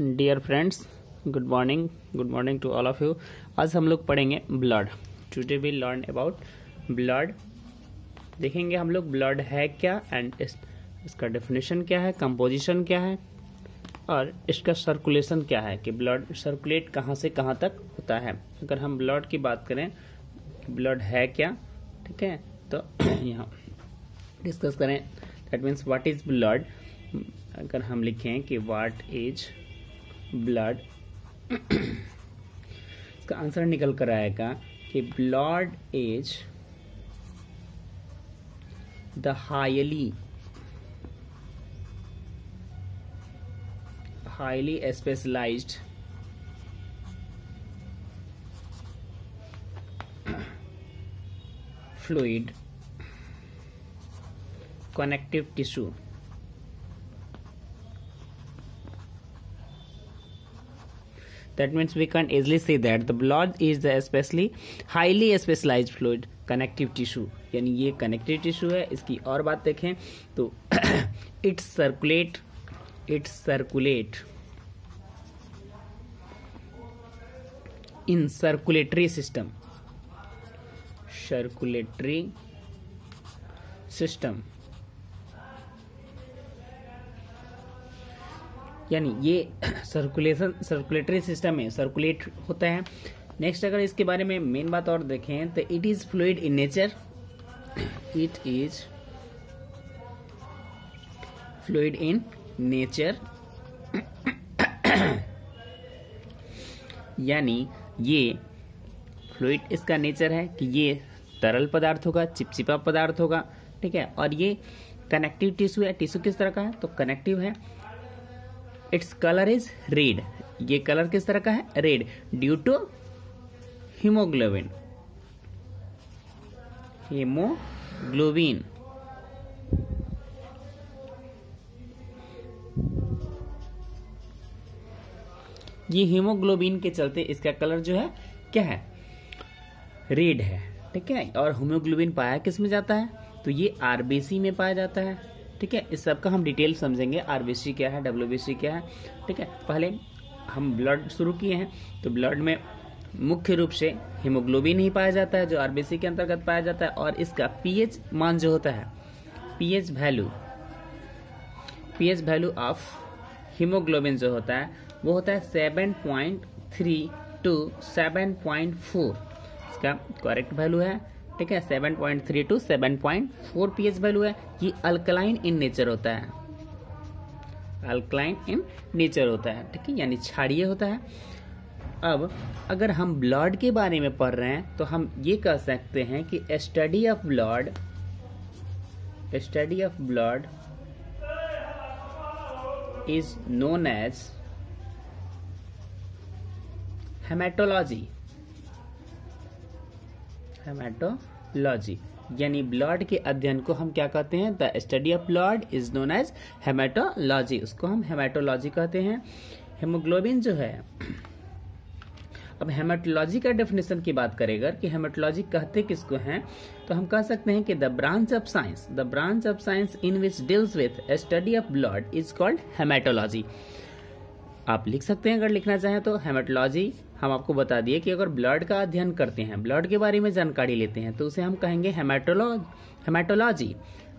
Dear friends good morning good morning to all of you आज हम लोग पढ़ेंगे blood today we learn about blood देखेंगे हम लोग ब्लड है क्या एंड इस, इसका डेफिनेशन क्या है कंपोजिशन क्या है और इसका सर्कुलेशन क्या है कि ब्लड सर्कुलेट कहाँ से कहाँ तक होता है। अगर हम ब्लड की बात करें ब्लड है क्या? ठीक है? तो यहाँ डिस्कस करें। That means what is blood अगर हम लिखें कि व्हाट इज़ ब्लड इसका आंसर निकल कर आएगा कि blood is the highly highly specialised fluid, connective tissue. That means we can easily say that the blood is the especially highly specialized fluid connective tissue यानी ये connective tissue है इसकी और बात देखें तो it circulate it circulate in circulatory system circulatory system यानी ये सर्कुलेशन सर्कुलेटरी सिस्टम में सर्कुलेट होता है। नेक्स्ट अगर इसके बारे में मेन बात और देखें तो it is fluid in nature it is fluid in nature यानी ये फ्लूइड इसका नेचर है कि ये तरल पदार्थ होगा, चिपचिपा पदार्थ होगा, ठीक है? और ये कनेक्टिव टिश्यू है। टिश्यू किस तरह का है? तो कनेक्टिव है। Its colour is red. ये कलर किस तरह का है? Red. Due to haemoglobin haemoglobin ये हीमोग्लोबिन के चलते इसका कलर जो है, क्या है? रेड है. ठीक है? और हीमोग्लोबिन पाया किसमें जाता है? तो ये आरबीसी में पाया जाता है. ठीक है, इस सब का हम डिटेल समझेंगे आरबीसी क्या है डब्ल्यूबीसी क्या है, ठीक है। पहले हम ब्लड शुरू किए हैं तो ब्लड में मुख्य रूप से हीमोग्लोबिन ही पाया जाता है, जो आरबीसी के अंतर्गत पाया जाता है, और इसका पीएच मान जो होता है pH value pH value of haemoglobin जो होता है, वो होता है seven point three two seven point four इसका करेक्ट वैल्यू है ठीक है 7.3 टू 7.4 पीएच वैल्यू है। ये अल्कलाइन इन नेचर होता है। अल्कलाइन इन नेचर होता है, ठीक है, यानी क्षारीय होता है। अब, अगर हम ब्लड के बारे में पढ़ रहे हैं तो हम ये कह सकते हैं कि study of blood study of blood is known as haematology haematology यानी ब्लड के अध्ययन को हम क्या कहते हैं? The study of blood is known as haematology उसको हम हेमेटोलॉजी कहते हैं। हेमोग्लोबिन जो है, अब हेमेटोलॉजी का डेफिनेशन की बात करेगा, कि हेमाटोलॉजी कहते किसको हैं? तो हम कह सकते हैं कि the branch of science the branch of science in which deals with study of blood is called haematology आप लिख सकते हैं अगर लिखना चाहें तो। हेमेटोलॉजी हम आपको बता दिए कि अगर ब्लड का अध्ययन करते हैं, ब्लड के बारे में जानकारी लेते हैं तो उसे हम कहेंगे हेमेटोलॉ हेमेटोलॉजी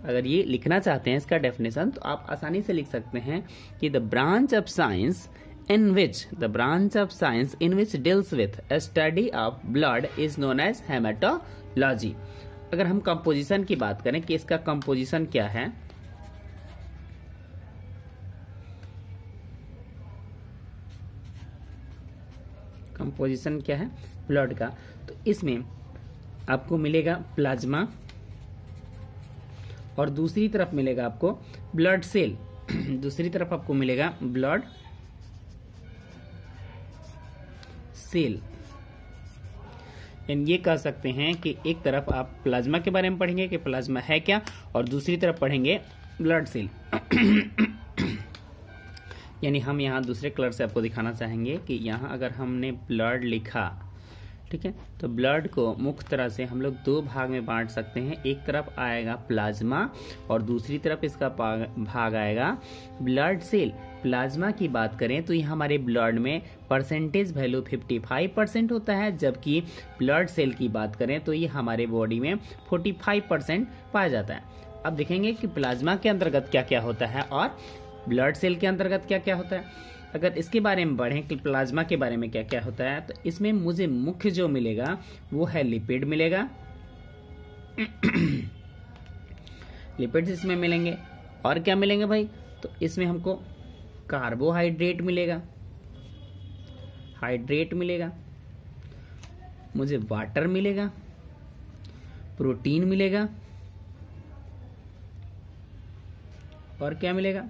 अगर ये लिखना चाहते हैं इसका डेफिनेशन तो आप आसानी से लिख सकते हैं कि the branch of science in which the branch of science in which deals with study of blood is known as haematology अगर हम कंपोजिशन की बात करें कि इसका कंपोजिशन क्या है कंपोजिशन क्या है? ब्लड का। तो इसमें आपको मिलेगा प्लाज्मा और दूसरी तरफ़ मिलेगा आपको ब्लड सेल दूसरी तरफ़ आपको मिलेगा ब्लड सेल ये कह सकते हैं कि एक तरफ़ आप प्लाज्मा के बारे में पढ़ेंगे कि प्लाज्मा है क्या, और दूसरी तरफ़ पढ़ेंगे ब्लड सेल यानी हम यहाँ दूसरे कलर से आपको दिखाना चाहेंगे कि यहाँ अगर हमने ब्लड लिखा, ठीक है? तो ब्लड को मुख्य तरह से हम लोग दो भाग में बांट सकते हैं। एक तरफ़ आएगा प्लाज्मा और दूसरी तरफ़ इसका भाग आएगा ब्लड सेल प्लाज्मा की बात करें तो ये हमारे ब्लड में परसेंटेज वैल्यू 55 परसेंट होता है। जबकि ब्लड सेल की बात करें तो ये हमारे बॉडी में 45 परसेंट पाया जाता है। अब देखेंगे कि प्लाज्मा के अंतर्गत क्या क्या होता है और ब्लड सेल के अंतर्गत क्या क्या होता है? अगर इसके बारे में बढ़ें, कि प्लाज्मा के बारे में क्या क्या होता है तो इसमें मुझे मुख्य जो मिलेगा, वो है लिपिड मिलेगा। लिपिड्स इसमें मिलेंगे। और क्या मिलेंगे भाई? तो इसमें हमको कार्बोहाइड्रेट मिलेगा। हाइड्रेट मिलेगा। मुझे वाटर मिलेगा। प्रोटीन मिलेगा। और क्या मिलेगा?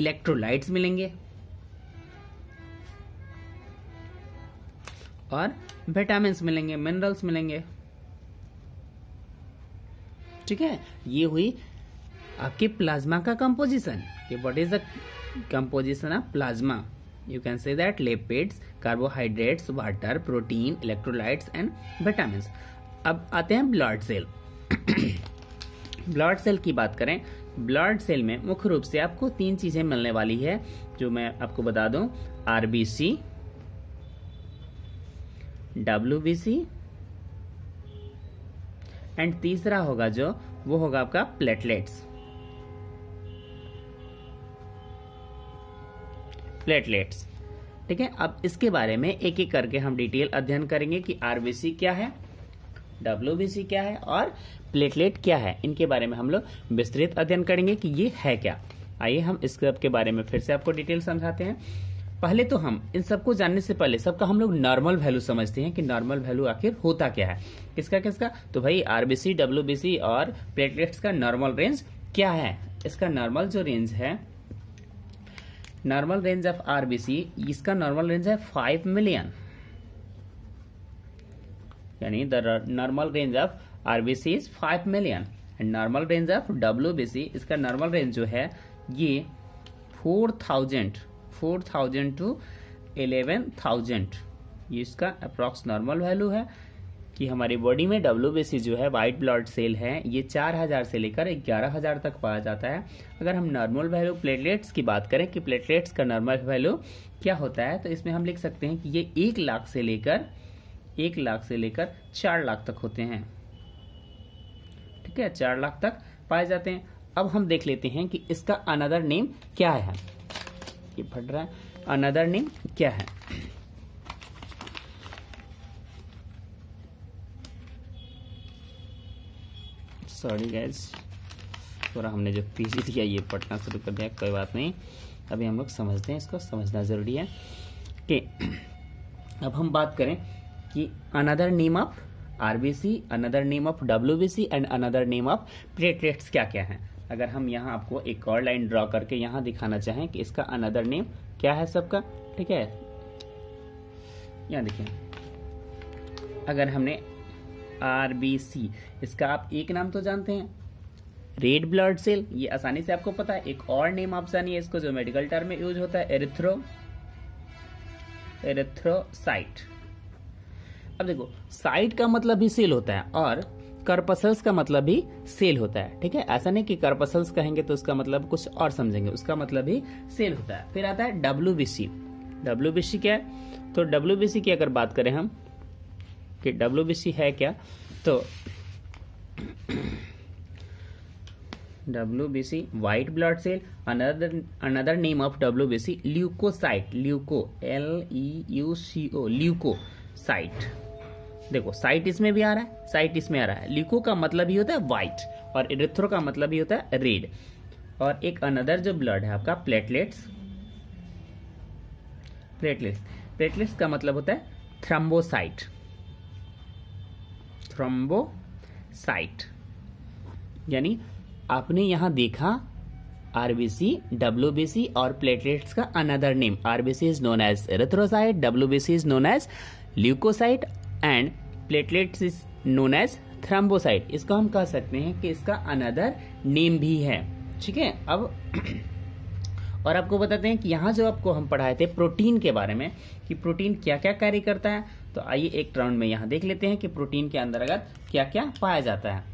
इलेक्ट्रोलाइट्स मिलेंगे। और विटामिन मिलेंगे, मिनरल्स मिलेंगे। ठीक है? ये हुई आपके प्लाज्मा का कंपोजिशन कि what is the composition of plasma you can say that lipids carbohydrates water protein electrolytes and vitamin अब आते हैं ब्लड सेल ब्लड सेल की बात करें ब्लड सेल में मुख्य रूप से आपको तीन चीज़ें मिलने वाली है, जो मैं आपको बता दूँ। आरबीसी डब्ल्यूबीसी एंड तीसरा होगा जो, वो होगा आपका प्लेटलेट्स प्लेटलेट्स ठीक है, अब इसके बारे में एक एक करके हम डिटेल अध्ययन करेंगे कि आरबीसी क्या है डब्ल्यूबीसी क्या है, और प्लेटलेट क्या है? इनके बारे में हम लोग विस्तृत अध्ययन करेंगे कि ये है क्या। आइए हम इस के बारे में फिर से आपको डिटेल समझाते हैं। पहले तो हम इन सबको जानने से पहले, सबका हम लोग नॉर्मल वैल्यू समझते हैं कि नॉर्मल वैल्यू आखिर होता क्या है। किसका किसका? तो भाई, आरबीसी, डब्ल्यूबीसी और प्लेटलेट्स का नॉर्मल रेंज क्या है? इसका नॉर्मल जो रेंज है, नॉर्मल रेंज ऑफ़ आरबीसी, इसका नॉर्मल रेंज है फाइव मिलियन। यानी the normal range of RBC is five million and normal range of WBC इसका नॉर्मल रेंज जो है, ये four thousand four thousand to eleven thousand ये इसका अप्रॉक्स नॉर्मल वैल्यू है कि हमारी बॉडी में डब्ल्यू जो है व्हाइट ब्लड सेल है, ये चार हज़ार से लेकर ग्यारह हज़ार तक पाया जाता है। अगर हम नॉर्मल वैल्यू प्लेटलेट्स की बात करें कि प्लेटलेट्स का नॉर्मल वैल्यू क्या होता है तो इसमें हम लिख सकते हैं कि ये एक लाख से लेकर, एक लाख से लेकर चार लाख तक होते हैं। है चार लाख तक पाए जाते हैं। अब हम देख लेते हैं कि इसका अनदर नेम क्या है। ये फट रहा है। अनदर नेम क्या है? सॉरी गैस थोड़ा हमने जो पीजी दिया, ये पढ़ना शुरू कर दिया, कोई बात नहीं। अभी हम लोग समझते हैं इसको, समझना ज़रूरी है कि अब हम बात करें कि another name of RBC another name of WBC and another name of platelets क्या क्या है? अगर हम यहाँ आपको एक और लाइन ड्रॉ करके यहाँ दिखाना चाहें कि इसका अनदर नेम क्या है सबका? ठीक है? यहाँ देखिए। अगर हमने आर बी सी इसका आप एक नाम तो जानते हैं। रेड ब्लड सेल ये आसानी से आपको पता है। एक और नेम आप जानिए, इसको जो मेडिकल टर्म में यूज़ होता है। एरिथ्रो एरिथ्रोसाइट अब देखो साइट का मतलब भी सेल होता है और करपसल्स का मतलब भी सेल होता है, ठीक है? ऐसा नहीं कि करपसल्स कहेंगे तो उसका मतलब कुछ और समझेंगे, उसका मतलब भी सेल होता है। फिर आता है W B C W B C क्या है? तो डब्ल्यू बी सी की अगर बात करें हम, कि डब्ल्यू बी सी है क्या तो W B C white blood cell another another name of W B C leucocyte leuco L E देखो साइट इसमें भी आ रहा है साइट इसमें आ रहा है। लिको का मतलब ही होता है व्हाइट और इरिथ्रो का मतलब ही होता है रेड और एक अनदर जो ब्लड है आपका प्लेटलेट्स प्लेटलेट्स प्लेटलेट्स का मतलब होता है थ्रम्बोसाइट थ्रम्बोसाइट यानी आपने यहाँ देखा आरबीसी डब्ल्यूबीसी और प्लेटलेट्स का another name RBC is known as erythrocyte WBC is known as leucocyte and platelets is known as thrombocyte इसको हम कह सकते हैं कि इसका अनदर नेम भी है। ठीक है? अब और आपको बताते हैं कि यहाँ जो आपको हम पढ़ाए थे प्रोटीन के बारे में, कि प्रोटीन क्या क्या कार्य करता है तो आइए एक राउंड में यहाँ देख लेते हैं कि प्रोटीन के अंतर्गत क्या क्या पाया जाता है।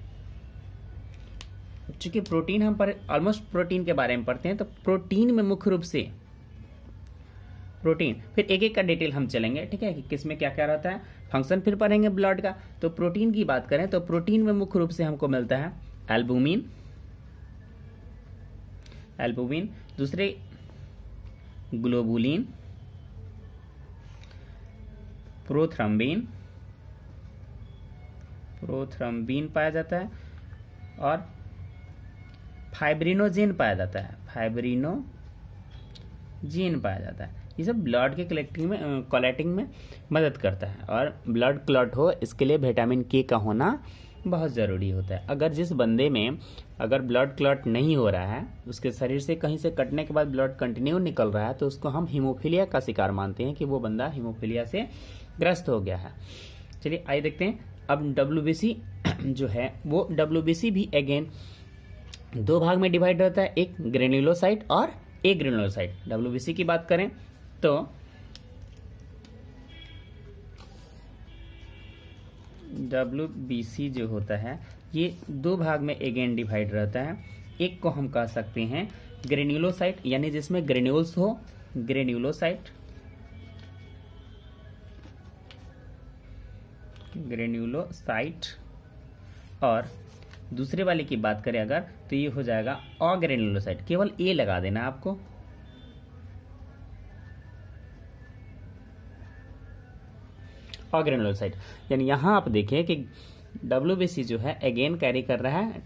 चूँकि प्रोटीन हम पर ऑलमोस्ट प्रोटीन के बारे में पढ़ते हैं तो प्रोटीन में मुख्य रूप से प्रोटीन। फिर एक एक का डिटेल हम चलेंगे, ठीक है, कि किसमें क्या क्या रहता है। फ़ंक्शन फिर पढ़ेंगे ब्लड का। तो प्रोटीन की बात करें तो प्रोटीन में मुख्य रूप से हमको मिलता है एल्बुमिन एल्बुमिन दूसरे ग्लोबुलिन प्रोथ्रम्बिन प्रोथ्रम्बिन पाया जाता है और फाइब्रिनोजेन पाया जाता है। फाइब्रिनोजेन पाया जाता है। ये सब ब्लड के कलेक्टिंग में कलेक्टिंग में मदद करता है। और ब्लड क्लॉट हो, इसके लिए विटामिन के का होना बहुत ज़रूरी होता है। अगर जिस बंदे में अगर ब्लड क्लॉट नहीं हो रहा है, उसके शरीर से कहीं से कटने के बाद ब्लड कंटिन्यू निकल रहा है तो उसको हम हीमोफीलिया का शिकार मानते हैं कि वो बंदा हीमोफीलिया से ग्रस्त हो गया है। चलिए, आइए देखते हैं। अब डब्ल्यू जो है, वो डब्ल्यूबीसी भी अगेन दो भाग में डिवाइड रहता है, एक ग्रेन्युलोसाइट और एक ग्रेन्युलोसाइट डब्ल्यू की बात करें तो डब्ल्यू बी सी जो होता है, ये दो भाग में अगेन डिवाइड रहता है। एक को हम कह सकते हैं ग्रेन्यूलोसाइट यानी जिसमें ग्रेन्यूल्स हो ग्रेन्यूलोसाइट ग्रेन्यूलोसाइट और दूसरे वाले की बात करें अगर तो ये हो जाएगा अग्रेन्यूलोसाइट केवल ए लगा देना आपको। अग्रेनुलोसाइट यानी यहाँ आप देखें कि डब्ल्यू जो है अगेन कैरी कर रहा है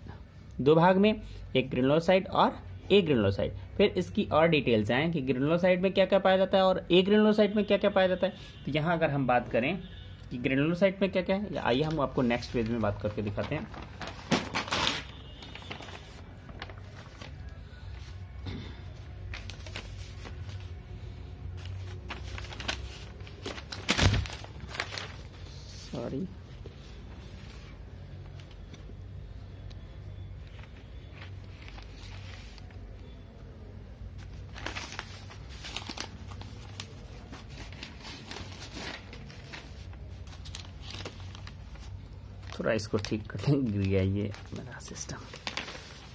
दो भाग में, एक ग्रेनुलोसाइट और एक ग्रेनुलोसाइट फिर इसकी और डिटेल्स आए कि ग्रेनुलोसाइट में क्या क्या पाया जाता है और एक ग्रेनुलोसाइट में क्या क्या पाया जाता है। तो यहाँ अगर हम बात करें कि ग्रेनुलोसाइट में क्या क्या है आइए हम आपको नेक्स्ट पेज में बात करके दिखाते हैं। सॉरी। थोड़ा इसको ठीक कर लें गिर गया ये मेरा सिस्टम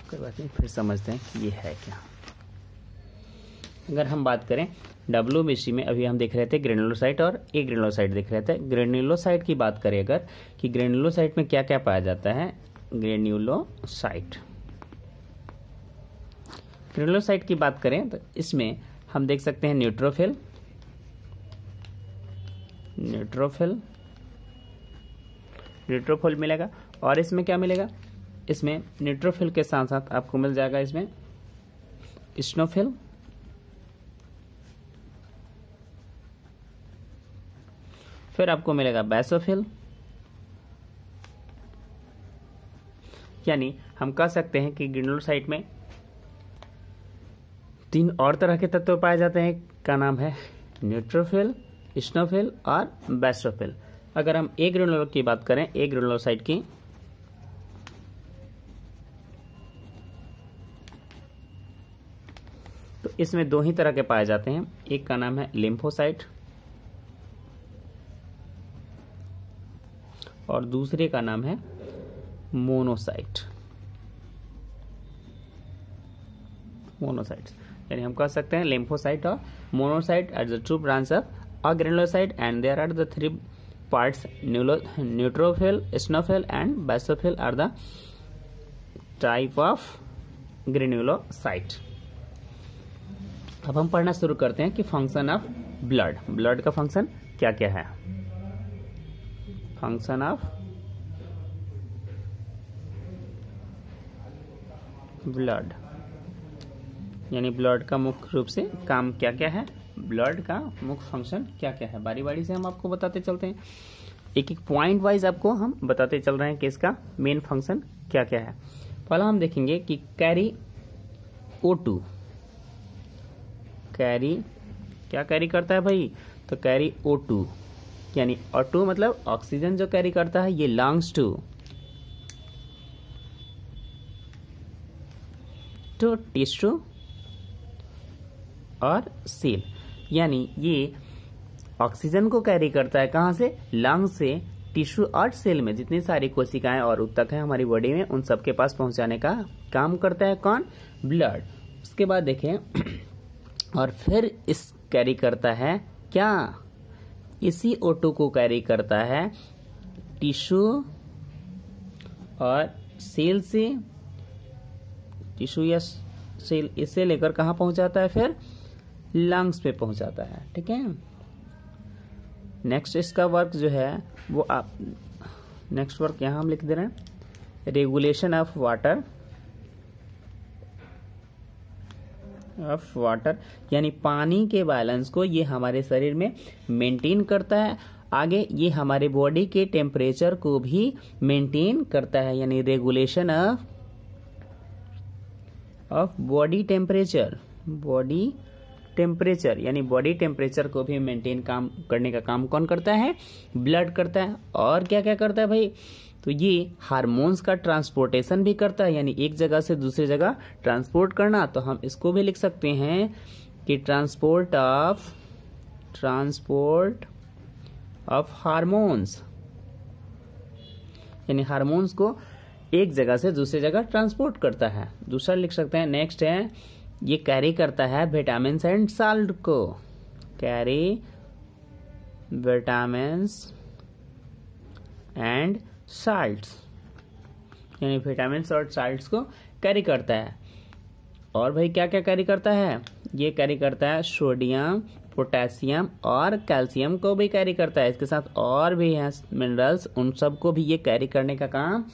कोई बात नहीं, फिर समझते हैं कि ये है क्या। अगर हम बात करें डब्ल्यूबीसी में अभी हम देख रहे थे ग्रेनुलोसाइट और ए ग्रेनुलोसाइट देख रहे थे। ग्रेनुलोसाइट की बात करें अगर, कि ग्रेनुलोसाइट में क्या क्या पाया जाता है? ग्रेन्यूलोसाइट ग्रेनुलोसाइट की बात करें तो इसमें हम देख सकते हैं न्यूट्रोफिल न्यूट्रोफिल न्यूट्रोफिल मिलेगा। और इसमें क्या मिलेगा? इसमें न्यूट्रोफिल के साथ साथ आपको मिल जाएगा इसमें स्नोफिल फिर आपको मिलेगा बैसोफिल यानी हम कह सकते हैं कि ग्रेनुलोसाइट में तीन और तरह के तत्व पाए जाते हैं। का नाम है न्यूट्रोफिल स्नोफिल और बैसोफिल अगर हम एक ग्रेनुलर की बात करें एक ग्रेनुलोसाइट की तो इसमें दो ही तरह के पाए जाते हैं। एक का नाम है लिम्फोसाइट और दूसरे का नाम है मोनोसाइट। मोनोसाइट यानी हम कह सकते हैं लिम्फोसाइट और monocyte are the two branch of agranulocyte and there are the three parts neutrophil, eosinophil and basophil are the type of granulocyte अब हम पढ़ना शुरू करते हैं कि फ़ंक्शन ऑफ़ ब्लड ब्लड का फ़ंक्शन क्या क्या है? फ़ंक्शन ऑफ़ ब्लड यानी ब्लड का मुख्य रूप से काम क्या क्या है? ब्लड का मुख्य फ़ंक्शन क्या क्या है? बारी बारी से हम आपको बताते चलते हैं। एक एक पॉइंट वाइज आपको हम बताते चल रहे हैं कि इसका मेन फ़ंक्शन क्या क्या है। पहला हम देखेंगे कि कैरी ओ टू कैरी क्या कैरी करता है भाई? तो कैरी ओ टू यानी ओ टू मतलब ऑक्सीजन जो कैरी करता है, ये लंग्स टू टू टिश्यू और सेल यानी ये ऑक्सीजन को कैरी करता है कहाँ से? लंग से टिश्यू और सेल में. जितनी सारी कोशिकाएँ और उत्तक हैं हमारी बॉडी में, उन सबके पास पहुँचाने का काम करता है कौन? ब्लड उसके बाद देखें, और फिर इस कैरी करता है क्या? इसी ओटो को कैरी करता है टिश्यू और सेल से। टिश्यू या सेल इसे लेकर कहा पहुंचाता है फिर? लंग्स पे पहुंचाता है, ठीक है? नेक्स्ट इसका वर्क जो है, वो आप नेक्स्ट वर्क यहाँ हम लिख दे रहे हैं। Regulation of water of water यानी पानी के बैलेंस को ये हमारे शरीर में मेंटेन करता है। आगे ये हमारे बॉडी के टेम्परेचर को भी मेंटेन करता है, यानी regulation of of body temperature body temperature यानी बॉडी टेम्परेचर को भी मेंटेन काम, करने का काम कौन करता है? ब्लड करता है। और क्या क्या करता है भाई? तो ये हार्मोन्स का ट्रांसपोर्टेशन भी करता है, यानी एक जगह से दूसरी जगह ट्रांसपोर्ट करना। तो हम इसको भी लिख सकते हैं कि transport of transport of hormones. यानी हार्मोन्स को एक जगह से दूसरी जगह ट्रांसपोर्ट करता है। दूसरा लिख सकते हैं नेक्स्ट है, ये कैरी करता है विटामिन एंड साल्ट को। कैरी विटामिन एंड साल्ट्स यानी विटामिन और साल्ट्स को कैरी करता है। और भाई क्या क्या कैरी करता है? ये कैरी करता है सोडियम पोटेशियम और कैल्शियम को भी कैरी करता है। इसके साथ और भी हैं मिनरल्स उन सबको भी ये कैरी करने का काम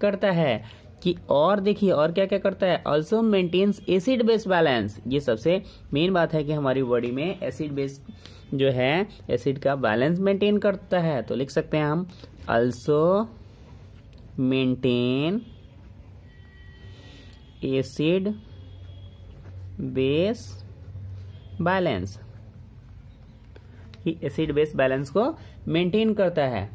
करता है। कि और देखिए, और क्या क्या करता है? Also maintains acid base balance ये सबसे मेन बात है कि हमारी बॉडी में एसिड बेस जो है एसिड का बैलेंस मेंटेन करता है। तो लिख सकते हैं हम। Also maintain acid base balance acid base balance को मेंटेन करता है।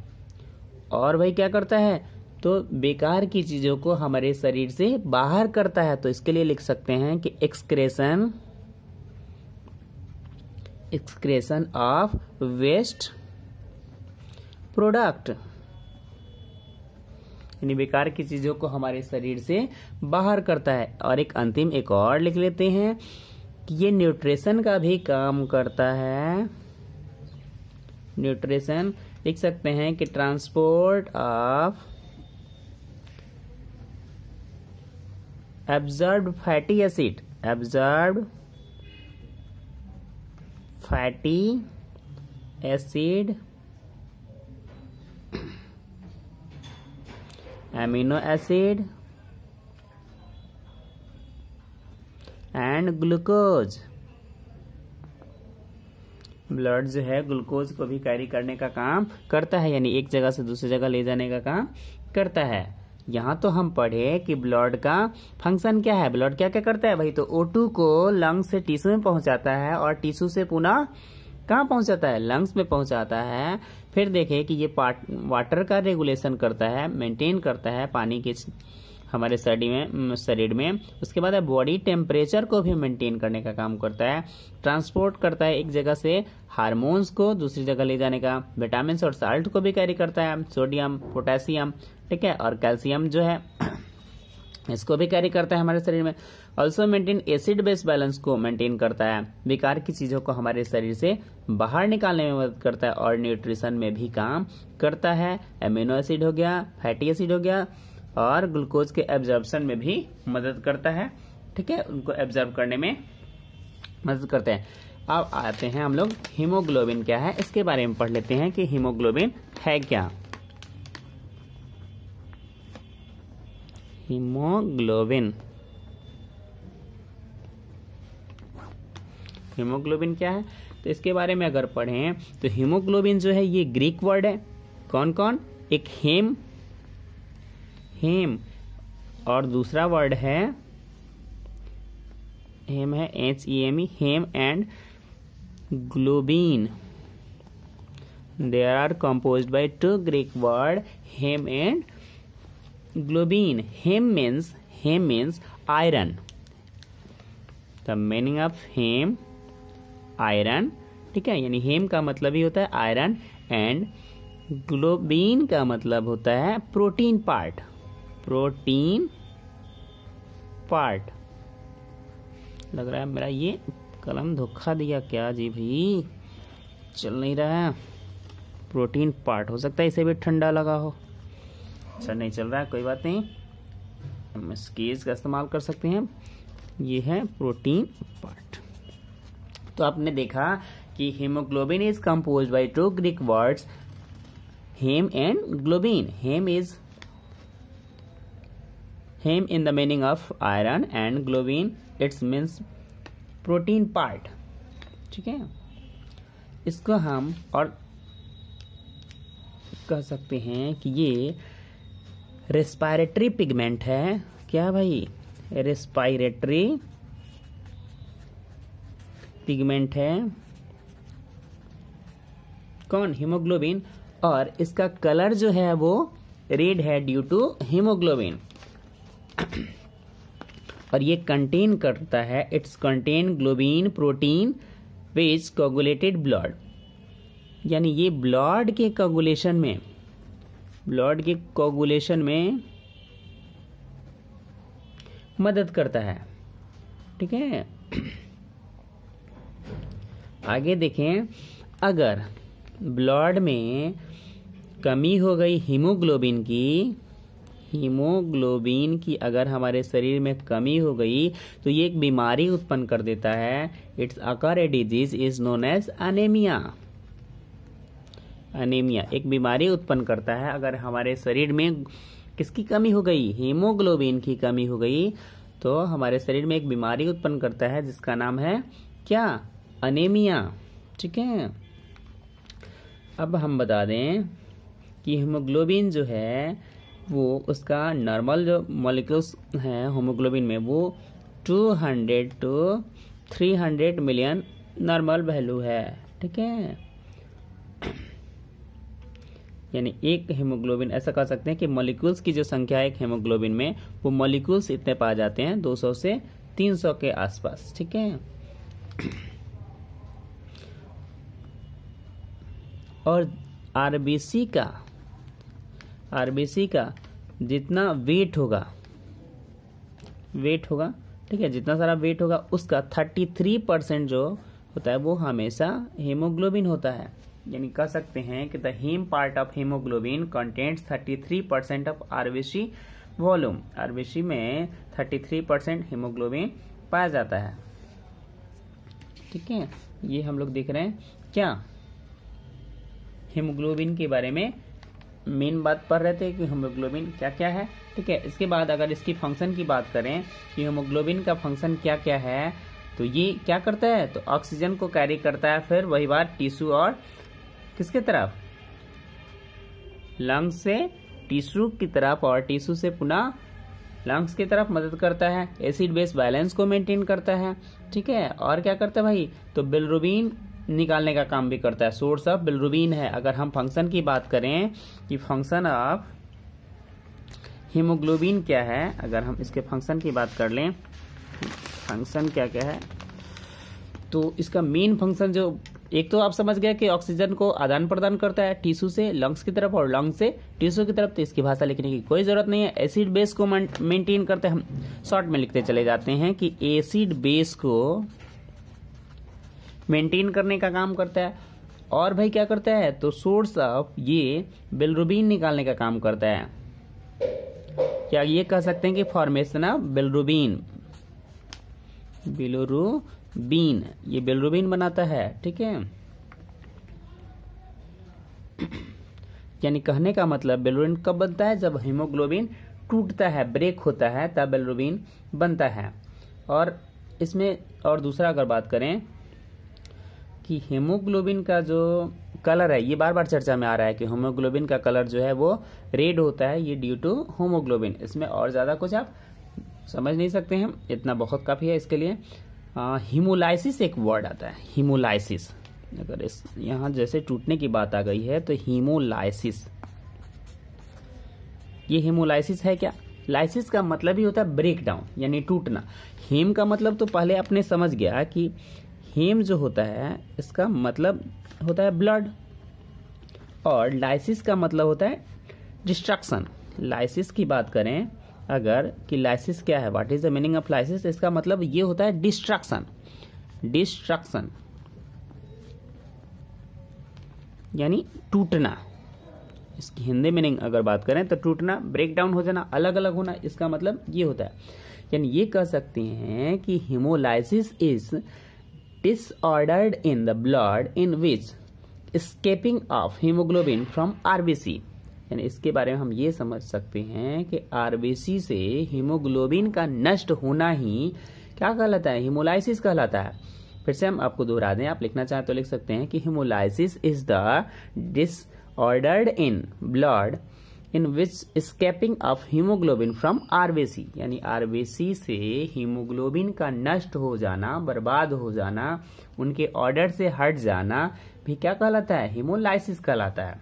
और भाई क्या करता है? तो बेकार की चीज़ों को हमारे शरीर से बाहर करता है तो इसके लिए लिख सकते हैं कि excretion excretion of waste product यानी बेकार की चीज़ों को हमारे शरीर से बाहर करता है। और एक अंतिम, एक और लिख लेते हैं कि ये न्यूट्रिशन का भी काम करता है। न्यूट्रिशन लिख सकते हैं कि transport of absorbed fatty acid absorbed fatty acid amino acid and glucose blood जो है ग्लूकोज को भी कैरी करने का काम करता है, यानी एक जगह से दूसरी जगह ले जाने का काम करता है। यहाँ तो हम पढ़े कि ब्लड का फ़ंक्शन क्या है? ब्लड क्या क्या करता है? भाई तो O2 को लंग्स से टिश्यू में पहुंचाता है और टिश्यू से पुनः कहाँ पहुंचाता है? लंग्स में पहुंचाता है। फिर देखे कि ये वाटर का रेगुलेशन करता है मेंटेन करता है पानी के हमारे शरीर में शरीर में। उसके बाद बॉडी टेम्परेचर को भी मेंटेन करने का काम करता है। ट्रांसपोर्ट करता है एक जगह से हार्मोन्स को दूसरी जगह ले जाने का। विटामिन और साल्ट को भी कैरी करता है। सोडियम पोटेशियम ठीक है? और कैल्शियम जो है, इसको भी कैरी करता है हमारे शरीर में। Also maintain acid base balance को मेंटेन करता है। बेकार की चीज़ों को हमारे शरीर से बाहर निकालने में मदद करता है और न्यूट्रिशन में भी काम करता है। एमिनो एसिड हो गया फैटी एसिड हो गया और ग्लूकोज के एब्जॉर्बन में भी मदद करता है। ठीक है? उनको एब्जॉर्ब करने में मदद करते हैं। अब आते हैं हम लोग हीमोग्लोबिन क्या है? इसके बारे में पढ़ लेते हैं कि हीमोग्लोबिन है क्या। हीमोग्लोबिन हीमोग्लोबिन क्या है? तो इसके बारे में अगर पढ़ें तो हीमोग्लोबिन जो है, ये ग्रीक वर्ड है। कौन कौन एक हेम हेम। और दूसरा वर्ड है, हेम है H E M E heme and globin. There are composed by two Greek word heme and globin heme means heme means iron the meaning of heme iron ठीक है? यानी हेम का मतलब ही होता है आयरन एंड ग्लोबिन का मतलब होता है प्रोटीन पार्ट प्रोटीन पार्ट। लग रहा है मेरा ये कलम धोखा दिया क्या? जी भाई, चल नहीं रहा है। प्रोटीन पार्ट, हो सकता है इसे भी ठंडा लगा हो। अच्छा नहीं चल रहा है, कोई बात नहीं। हम स्केज का इस्तेमाल कर सकते हैं। ये है प्रोटीन पार्ट। तो आपने देखा कि haemoglobin is compose by two Greek words heme and globin heme is heme in the meaning of iron and globin it's means protein part ठीक है? इसको हम और कह सकते हैं कि ये रेस्पायरेटरी पिगमेंट है। क्या भाई? रेस्पायरेटरी पिगमेंट है। कौन? हीमोग्लोबिन और इसका कलर जो है वो रेड है ड्यू टू हीमोग्लोबिन और ये कंटेन करता है it's contain globin protein which coagulated blood यानी ये ब्लड के कोगुलेशन में ब्लड के कोगुलेशन में मदद करता है। ठीक है? आगे देखें, अगर ब्लड में कमी हो गई हीमोग्लोबिन की हीमोग्लोबिन की अगर हमारे शरीर में कमी हो गई तो ये एक बीमारी उत्पन्न कर देता है। It's occur a disease is known as anaemia anaemia एक बीमारी उत्पन्न करता है। अगर हमारे शरीर में किसकी कमी हो गई, हीमोग्लोबिन की कमी हो गई तो हमारे शरीर में एक बीमारी उत्पन्न करता है, जिसका नाम है क्या? अनेमिया ठीक है? अब हम बता दें कि हीमोग्लोबिन जो है वो उसका नॉर्मल जो मॉलिक्यूल्स हैं होमोग्लोबिन में, वो 200 टू 300 मिलियन नॉर्मल वैल्यू है, ठीक है? यानी एक हेमोग्लोबिन ऐसा कह सकते हैं कि मॉलिक्यूल्स की जो संख्या है एक हेमोग्लोबिन में, वो मॉलिक्यूल्स इतने पाए जाते हैं 200 से 300 के आसपास, ठीक है? और आरबीसी का आरबीसी का जितना वेट होगा वेट होगा, ठीक है, जितना सारा वेट होगा, उसका 33 परसेंट जो होता है, वो हमेशा हीमोग्लोबिन होता है। यानी कह सकते हैं कि the heme part of haemoglobin contents 33 percent of RBC volume RBC में 33 परसेंट हीमोग्लोबिन पाया जाता है। ठीक है, ये हम लोग देख रहे हैं क्या? हीमोग्लोबिन के बारे में मेन बात पढ़ रहे थे कि हीमोग्लोबिन क्या क्या है। ठीक है, इसके बाद अगर इसकी फ़ंक्शन की बात करें कि हीमोग्लोबिन का फ़ंक्शन क्या क्या है तो ये क्या करता है? तो ऑक्सीजन को कैरी करता है फिर वही बात टिश्यू और किसके तरफ़? लंग्स से टिश्यू की तरफ़ और टिश्यू से पुनः लंग्स की तरफ़ मदद करता है। एसिड बेस बैलेंस को मेंटेन करता है। ठीक है, और क्या करता है भाई? तो बिलरुबिन निकालने का काम भी करता है। सोर्स ऑफ़ बिलरुबिन है। अगर हम फ़ंक्शन की बात करें कि फ़ंक्शन ऑफ़ हीमोग्लोबिन क्या है, अगर हम इसके फ़ंक्शन की बात कर लें फ़ंक्शन क्या क्या है तो इसका मेन फ़ंक्शन जो, एक तो आप समझ गए कि ऑक्सीजन को आदान प्रदान करता है टिश्यू से लंग्स की तरफ़, और लंग्स से टिश्यू की तरफ़ तो इसकी भाषा लिखने की कोई ज़रूरत नहीं है। एसिड बेस को मेंटेन करते हम शॉर्ट में लिखते चले जाते हैं कि एसिड बेस को मेंटेन करने का काम करता है। और भाई क्या करता है? तो सोर्स ऑफ़ ये बिलरुबिन निकालने का काम करता है। क्या ये कह सकते हैं कि फॉर्मेशन ऑफ़ बिलरुबिन बिलोरुबिन ये बिलरुबिन बनाता है, ठीक है? यानी कहने का मतलब बिलरुबिन कब बनता है? जब हीमोग्लोबिन टूटता है ब्रेक होता है, तब बिलरुबिन बनता है। और इसमें और दूसरा अगर बात करें कि हेमोग्लोबिन का जो कलर है, ये बार बार चर्चा में आ रहा है कि होमोग्लोबिन का कलर जो है वो रेड होता है, ये ड्यू टू होमोग्लोबिन इसमें और ज़्यादा कुछ आप समझ नहीं सकते हैं, इतना बहुत काफ़ी है इसके लिए. हीमोलाइसिस एक वर्ड आता है हीमोलाइसिस अगर इस, यहाँ जैसे टूटने की बात आ गई है तो हीमोलाइसिस ये हीमोलाइसिस है क्या? लाइसिस का मतलब ही होता है ब्रेक डाउन यानी टूटना. हीम का मतलब तो पहले आपने समझ गया कि हेम जो होता है, इसका मतलब होता है ब्लड और लाइसिस का मतलब होता है डिस्ट्रक्शन लाइसिस की बात करें, अगर कि लाइसिस क्या है? What is the meaning of lysis इसका मतलब ये होता है डिस्ट्रक्शन डिस्ट्रक्शन यानी टूटना. इसकी हिंदी मीनिंग अगर बात करें तो टूटना ब्रेक डाउन हो जाना अलग अलग होना, इसका मतलब ये होता है. यानी ये कह सकते हैं कि haemolysis is disordered in the blood in which escaping of haemoglobin from RBC यानी इसके बारे में हम ये समझ सकते हैं कि आरबीसी से हीमोग्लोबिन का नष्ट होना ही क्या कहलाता है? हिमोलाइसिस कहलाता है। फिर से हम आपको दोहरा दें। आप लिखना चाहें तो लिख सकते हैं कि haemolysis is the disordered in blood in which escaping of haemoglobin from RBC यानी आरबीसी से हीमोग्लोबिन का नष्ट हो जाना, बर्बाद हो जाना, उनके ऑर्डर से हट जाना, भी क्या कहलाता है? हिमोलाइसिस कहलाता है।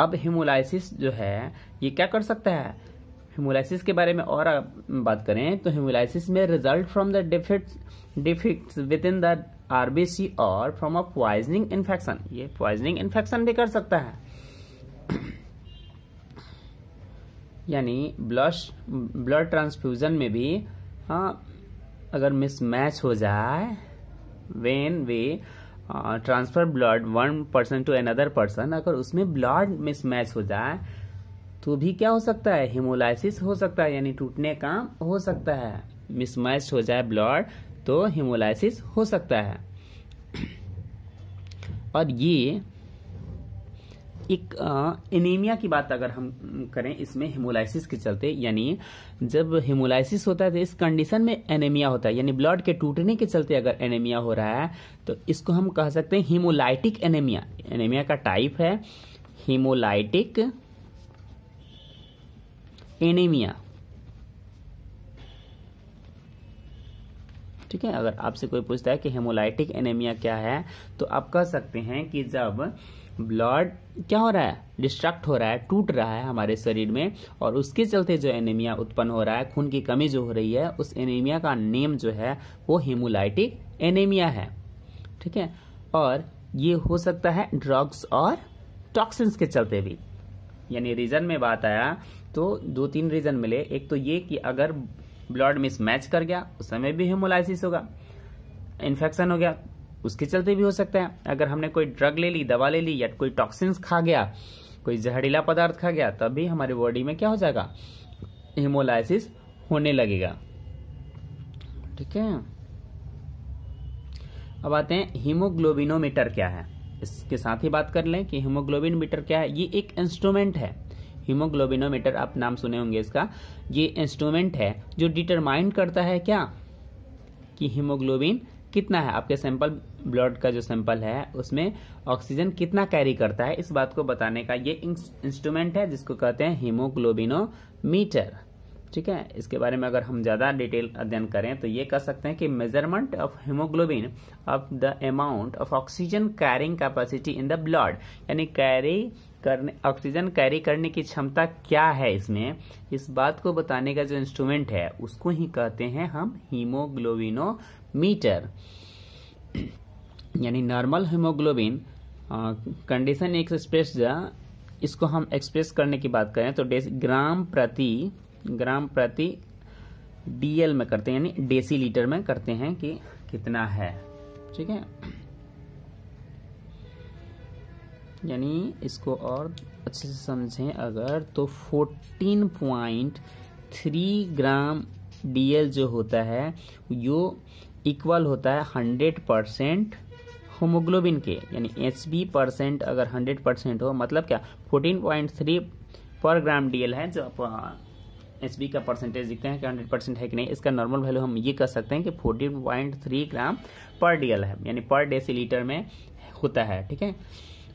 अब हिमोलाइसिस जो है, ये क्या कर सकता है? हिमोलाइसिस के बारे में और बात करें तो हिमोलाइसिस में result from the defect defects within the RBC और फ्रॉम अ पॉइजनिंग इन्फेक्शन ये पॉइजनिंग इन्फेक्शन भी कर सकता है। यानी ब्लश, ब्लड ट्रांसफ्यूजन में भी हाँ अगर मिसमैच हो जाए when we transfer blood one person to another person अगर उसमें ब्लड मिसमैच हो जाए तो भी क्या हो सकता है? हिमोलाइसिस हो सकता है, यानी टूटने का हो सकता है। मिसमैच हो जाए ब्लड तो हिमोलाइसिस हो सकता है। और ये एक एनीमिया की बात अगर हम करें, इसमें हिमोलाइसिस के चलते, यानी जब हिमोलाइसिस होता है तो इस कंडीशन में एनीमिया होता है, यानी ब्लड के टूटने के चलते अगर एनीमिया हो रहा है तो इसको हम कह सकते हैं हिमोलाइटिक एनीमिया एनीमिया का टाइप है हिमोलाइटिक एनीमिया ठीक है? अगर आपसे कोई पूछता है कि हेमोलाइटिक एनीमिया क्या है तो आप कह सकते हैं कि जब ब्लड, क्या हो रहा है? डिस्ट्रक्ट हो रहा है, टूट रहा है हमारे शरीर में और उसके चलते जो एनीमिया उत्पन्न हो रहा है, खून की कमी जो हो रही है, उस एनीमिया का नेम जो है, वो हेमोलाइटिक एनीमिया है। ठीक है? और ये हो सकता है ड्रग्स और टॉक्सिन्स के चलते भी। यानी रीजन में बात आया तो दो तीन रीजन मिले। एक तो ये कि अगर ब्लड मिसमैच कर गया, उस समय भी हेमोलाइसिस होगा। इन्फेक्शन हो गया उसके चलते भी हो सकता है। अगर हमने कोई ड्रग ले ली, दवा ले ली या कोई टॉक्सिन्स खा गया, कोई जहरीला पदार्थ खा गया तब भी हमारी बॉडी में क्या हो जाएगा? हिमोलाइसिस होने लगेगा। ठीक है? अब आते हैं हीमोग्लोबिनोमीटर क्या है? इसके साथ ही बात कर लें कि हीमोग्लोबिन मीटर क्या है? ये एक इंस्ट्रूमेंट है। हीमोग्लोबिनोमीटर आप नाम सुने होंगे इसका। ये इंस्ट्रूमेंट है जो डिटरमाइन करता है क्या? कि हीमोग्लोबिन कितना है? आपके सैंपल ब्लड का जो सैंपल है, उसमें ऑक्सीजन कितना कैरी करता है? इस बात को बताने का ये इंस्ट्रूमेंट है, जिसको कहते हैं हीमोग्लोबिनोमीटर ठीक है? इसके बारे में अगर हम ज़्यादा डिटेल अध्ययन करें तो ये कह सकते हैं कि measurement of haemoglobin of the amount of oxygen carrying capacity in the blood यानी कैरी करने ऑक्सीजन कैरी करने की क्षमता क्या है इसमें? इस बात को बताने का जो इंस्ट्रूमेंट है, उसको ही कहते हैं हम हीमोग्लोबिनोमीटर यानी नॉर्मल हीमोग्लोबिन कंडीशन एक्सप्रेस इसको हम एक्सप्रेस करने की बात करें तो ग्राम प्रति ग्राम प्रति डीएल में करते हैं, यानी डेसी लीटर में करते हैं कि कितना है। ठीक है? यानी इसको और अच्छे से समझें, अगर तो 14.3 ग्राम डीएल जो होता है, यो इक्वल होता है 100 परसेंट होमोग्लोबिन के, यानी एच बी परसेंट अगर 100 परसेंट हो मतलब क्या? 14.3 पर ग्राम डीएल है, जो आप एच बी का परसेंटेज दिखते हैं कि 100 परसेंट है कि नहीं, इसका नॉर्मल वैल्यू हम ये कह सकते हैं कि 14.3 ग्राम पर डीएल है, यानी पर डेसीलीटर में होता है, ठीक है?